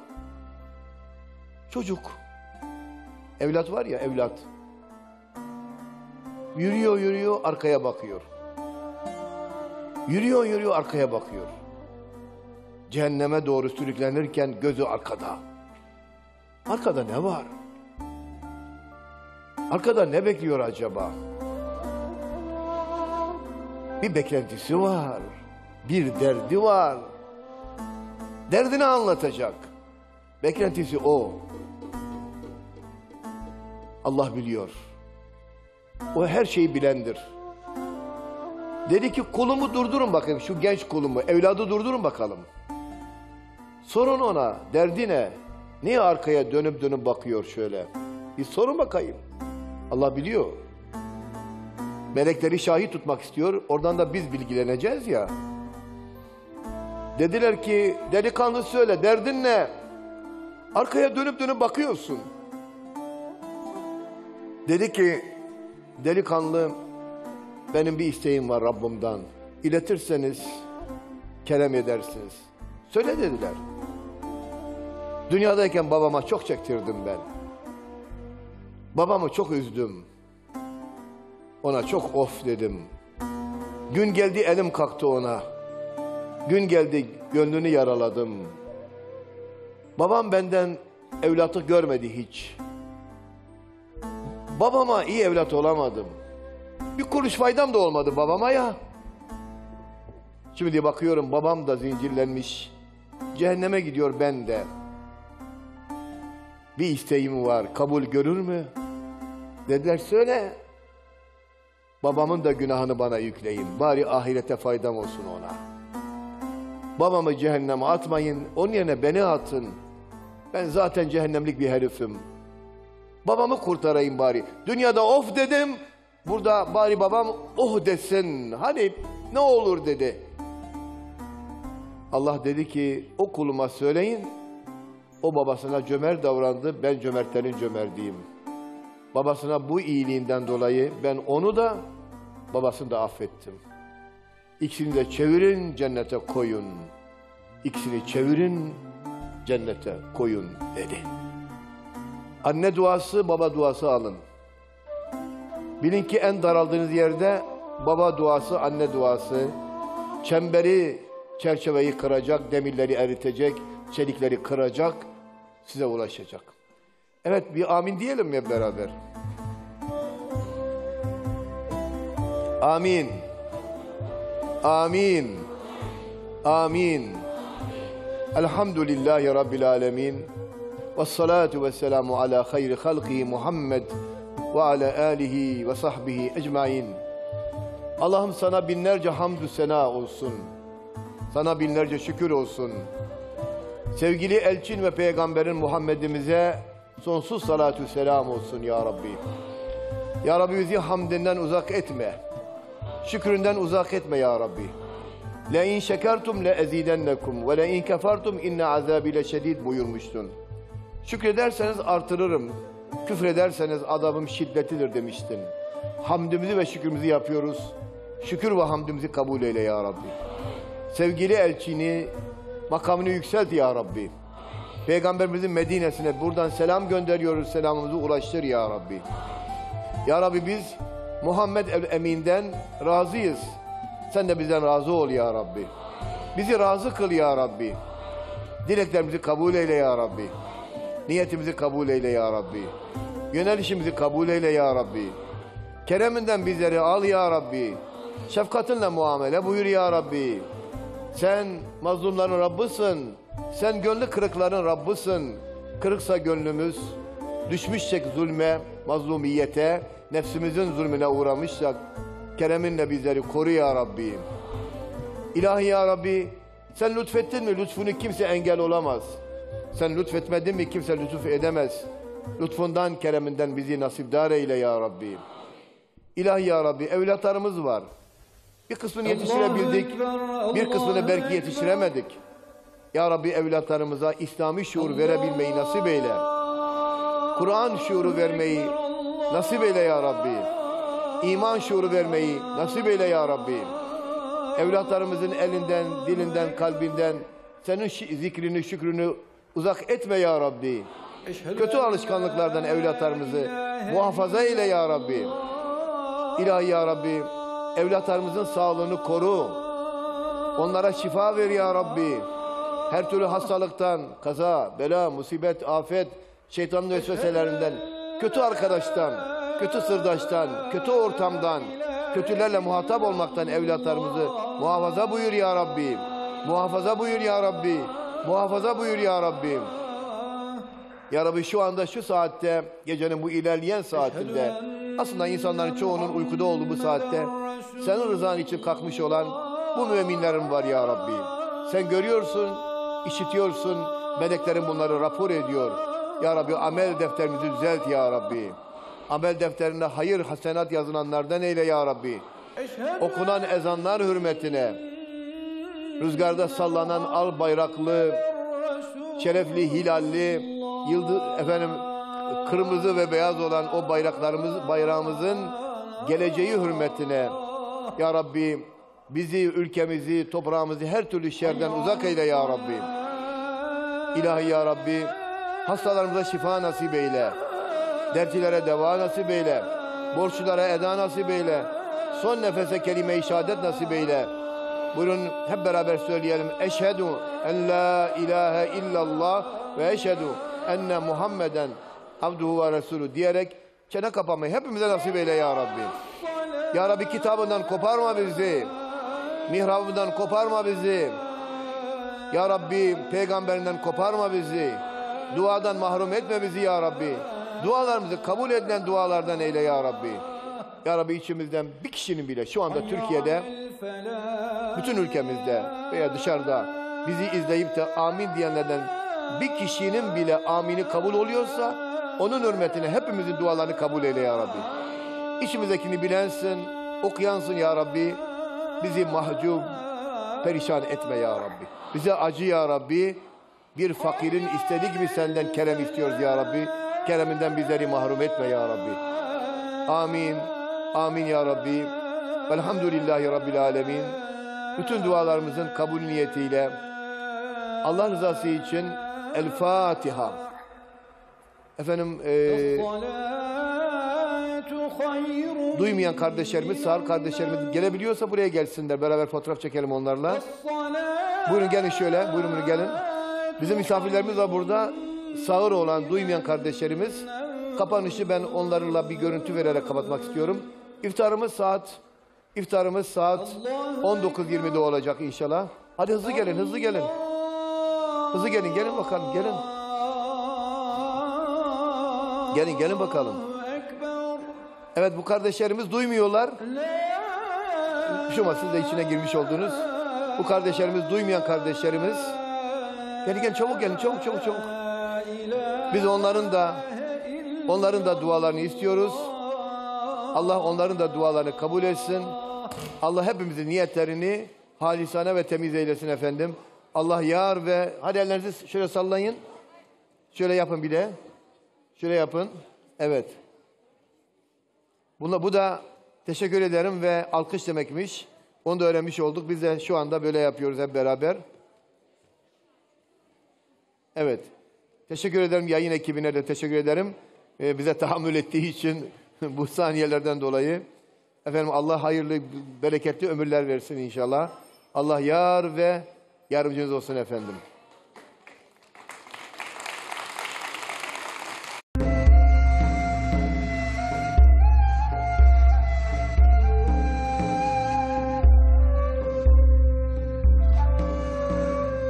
Çocuk. Evlat var ya evlat. Yürüyor yürüyor arkaya bakıyor. Yürüyor yürüyor arkaya bakıyor. Cehenneme doğru sürüklenirken gözü arkada. Arkada ne var? Arkada ne bekliyor acaba? Bir beklentisi var. Bir derdi var. Derdini anlatacak. Beklentisi o. Allah biliyor. O her şeyi bilendir. Dedi ki kulumu durdurun bakayım şu genç kulumu, evladı durdurun bakalım. Sorun ona, derdi ne? Niye arkaya dönüp dönüp bakıyor şöyle? Bir sorun bakayım. Allah biliyor. Melekleri şahit tutmak istiyor. Oradan da biz bilgileneceğiz ya. Dediler ki delikanlı söyle derdin ne? Arkaya dönüp dönüp bakıyorsun. Dedi ki delikanlı benim bir isteğim var Rabbimden. İletirseniz kerem edersiniz. Söyle dediler. Dünyadayken babama çok çektirdim ben. Babamı çok üzdüm. Ona çok of dedim. Gün geldi elim kalktı ona. Gün geldi gönlünü yaraladım. Babam benden evlatlık görmedi hiç. Babama iyi evlat olamadım. Bir kuruş faydam da olmadı babama ya. Şimdi bakıyorum babam da zincirlenmiş. Cehenneme gidiyor ben de. Bir isteğim var kabul görür mü? Dediler söyle. Babamın da günahını bana yükleyin. Bari ahirete faydam olsun ona. Babamı cehenneme atmayın. Onun yerine beni atın. Ben zaten cehennemlik bir herifim. Babamı kurtarayım bari. Dünyada of dedim. Burada bari babam oh desin. Hani ne olur dedi. Allah dedi ki o kuluma söyleyin. O babasına cömert davrandı. Ben cömertlerin cömertiyim. Babasına bu iyiliğinden dolayı ben onu da babasını da affettim. İkisini de çevirin cennete koyun. İkisini çevirin cennete koyun dedi. Anne duası, baba duası alın. Bilin ki en daraldığınız yerde baba duası, anne duası, çemberi, çerçeveyi kıracak, demirleri eritecek, çelikleri kıracak, size ulaşacak. Evet bir amin diyelim mi beraber? Amin. Amin. Amin. Elhamdülillahi Rabbil alemin. Ve salatu ve selamu ala hayri halki Muhammed ve ala alihi ve sahbihi ecmain. Allah'ım sana binlerce hamdü sena olsun. Sana binlerce şükür olsun. Sevgili elçin ve peygamberin Muhammed'imize sonsuz salatü selam olsun ya Rabbi. Ya Rabbi bizi hamdinden uzak etme. Şükründen uzak etme ya Rabbi. Le in şekertum le ezidennekum ve le in kefertum inne azabi leşedid buyurmuştun. Şükrederseniz artırırım. Küfrederseniz adabım şiddetlidir demiştin. Hamdimizi ve şükrümüzü yapıyoruz. Şükür ve hamdimizi kabul eyle ya Rabbi. Sevgili elçini makamını yükselt ya Rabbi. Peygamberimizin Medine'sine buradan selam gönderiyoruz. Selamımızı ulaştır ya Rabbi. Ya Rabbi biz Muhammed el Emin'den razıyız. Sen de bizden razı ol ya Rabbi. Bizi razı kıl ya Rabbi. Dileklerimizi kabul eyle ya Rabbi. Niyetimizi kabul eyle ya Rabbi. Yönelişimizi kabul eyle ya Rabbi. Kereminden bizleri al ya Rabbi. Şefkatinle muamele buyur ya Rabbi. Sen mazlumların Rabbısın. Sen gönlü kırıkların Rabbısın. Kırıksa gönlümüz, düşmüşsek zulme, mazlumiyete, nefsimizin zulmüne uğramışsak, kereminle bizleri koru ya Rabbi. İlahi ya Rabbi, sen lütfettin mi lütfunu kimse engel olamaz. Sen lütfetmedin mi kimse lütuf edemez. Lütfundan, kereminden bizi nasipdar eyle ya Rabbi. İlahi ya Rabbi, evlatlarımız var. Bir kısmını yetiştirebildik, bir kısmını belki yetiştiremedik. Ya Rabbi evlatlarımıza İslami şuur verebilmeyi nasip eyle. Kur'an şuuru vermeyi nasip eyle ya Rabbi. İman şuuru vermeyi nasip eyle ya Rabbi. Evlatlarımızın elinden, dilinden, kalbinden senin zikrini, şükrünü uzak etme ya Rabbi. Kötü alışkanlıklardan evlatlarımızı muhafaza eyle ya Rabbi. İlahi ya Rabbi, evlatlarımızın sağlığını koru. Onlara şifa ver ya Rabbi. Her türlü hastalıktan, kaza, bela, musibet, afet, şeytanın vesveselerinden, kötü arkadaştan, kötü sırdaştan, kötü ortamdan, kötülerle muhatap olmaktan evlatlarımızı muhafaza buyur ya Rabbi. Muhafaza buyur ya Rabbi. Muhafaza buyur ya Rabbi. Ya Rabbi şu anda şu saatte gecenin bu ilerleyen saatinde aslında insanların çoğunun uykuda olduğu bu saatte senin rızan için kalkmış olan bu müminlerin var ya Rabbi. Sen görüyorsun, işitiyorsun, meleklerin bunları rapor ediyor. Ya Rabbi amel defterimizi düzelt ya Rabbi. Amel defterinde hayır hasenat yazılanlardan eyle ya Rabbi. Okunan ezanlar hürmetine, rüzgarda sallanan al bayraklı, şerefli hilalli, yıldız efendim kırmızı ve beyaz olan o bayraklarımız bayrağımızın geleceği hürmetine ya Rabbi bizi, ülkemizi, toprağımızı her türlü şerden uzak eyle ya Rabbi. İlahi ya Rabbi hastalarımıza şifa nasip eyle. Dertlilere deva nasip eyle. Borçlulara eda nasip eyle. Son nefese kelime-i şehadet nasip eyle. Buyurun hep beraber söyleyelim. Eşhedü en la ilahe illallah ve eşhedü enne Muhammeden abduhu ve resulü diyerek çene kapamayı hepimize nasip eyle ya Rabbi. Ya Rabbi kitabından koparma bizi. Mihrabından koparma bizi. Ya Rabbi peygamberinden koparma bizi. Duadan mahrum etme bizi ya Rabbi. Dualarımızı kabul edilen dualardan eyle ya Rabbi. Ya Rabbi içimizden bir kişinin bile şu anda Türkiye'de bütün ülkemizde veya dışarıda bizi izleyip de amin diyenlerden bir kişinin bile amini kabul oluyorsa onun hürmetine hepimizin dualarını kabul eyle ya Rabbi. İçimizdekini bilensin, okuyansın ya Rabbi. Bizi mahcup, perişan etme ya Rabbi. Bize acı ya Rabbi. Bir fakirin istediği gibi senden kerem istiyoruz ya Rabbi. Kereminden bizleri mahrum etme ya Rabbi. Amin. Amin ya Rabbi. Velhamdülillahi Rabbil Alemin. Bütün dualarımızın kabul niyetiyle Allah rızası için El Fatiha. Efendim eee duymayan kardeşlerimiz, sağır kardeşlerimiz gelebiliyorsa buraya gelsinler. Beraber fotoğraf çekelim onlarla. Buyurun gelin şöyle. Buyurun buyurun gelin. Bizim misafirlerimiz var burada. Sağır olan, duymayan kardeşlerimiz. Kapanışı ben onlarla bir görüntü vererek kapatmak istiyorum. İftarımız saat iftarımız saat 19.20'de olacak inşallah. Hadi hızlı gelin, hızlı gelin. Hızlı gelin, gelin bakalım, gelin. Gelin, gelin bakalım. Evet bu kardeşlerimiz duymuyorlar. Şuma siz de içine girmiş oldunuz. Bu kardeşlerimiz duymayan kardeşlerimiz. Gelin gelin çabuk gelin çabuk çabuk çabuk. Biz onların da onların da dualarını istiyoruz. Allah onların da dualarını kabul etsin. Allah hepimizin niyetlerini halisane ve temiz eylesin efendim. Allah yar ve hadi ellerinizi şöyle sallayın. Şöyle yapın bir de. Şöyle yapın. Evet. Bunda, bu da teşekkür ederim ve alkış demekmiş. Onu da öğrenmiş olduk. Biz de şu anda böyle yapıyoruz hep beraber. Evet. Teşekkür ederim yayın ekibine de teşekkür ederim. Ee, bize tahammül ettiği için bu saniyelerden dolayı. Efendim Allah hayırlı, bereketli ömürler versin inşallah. Allah yar ve yardımcınız olsun efendim.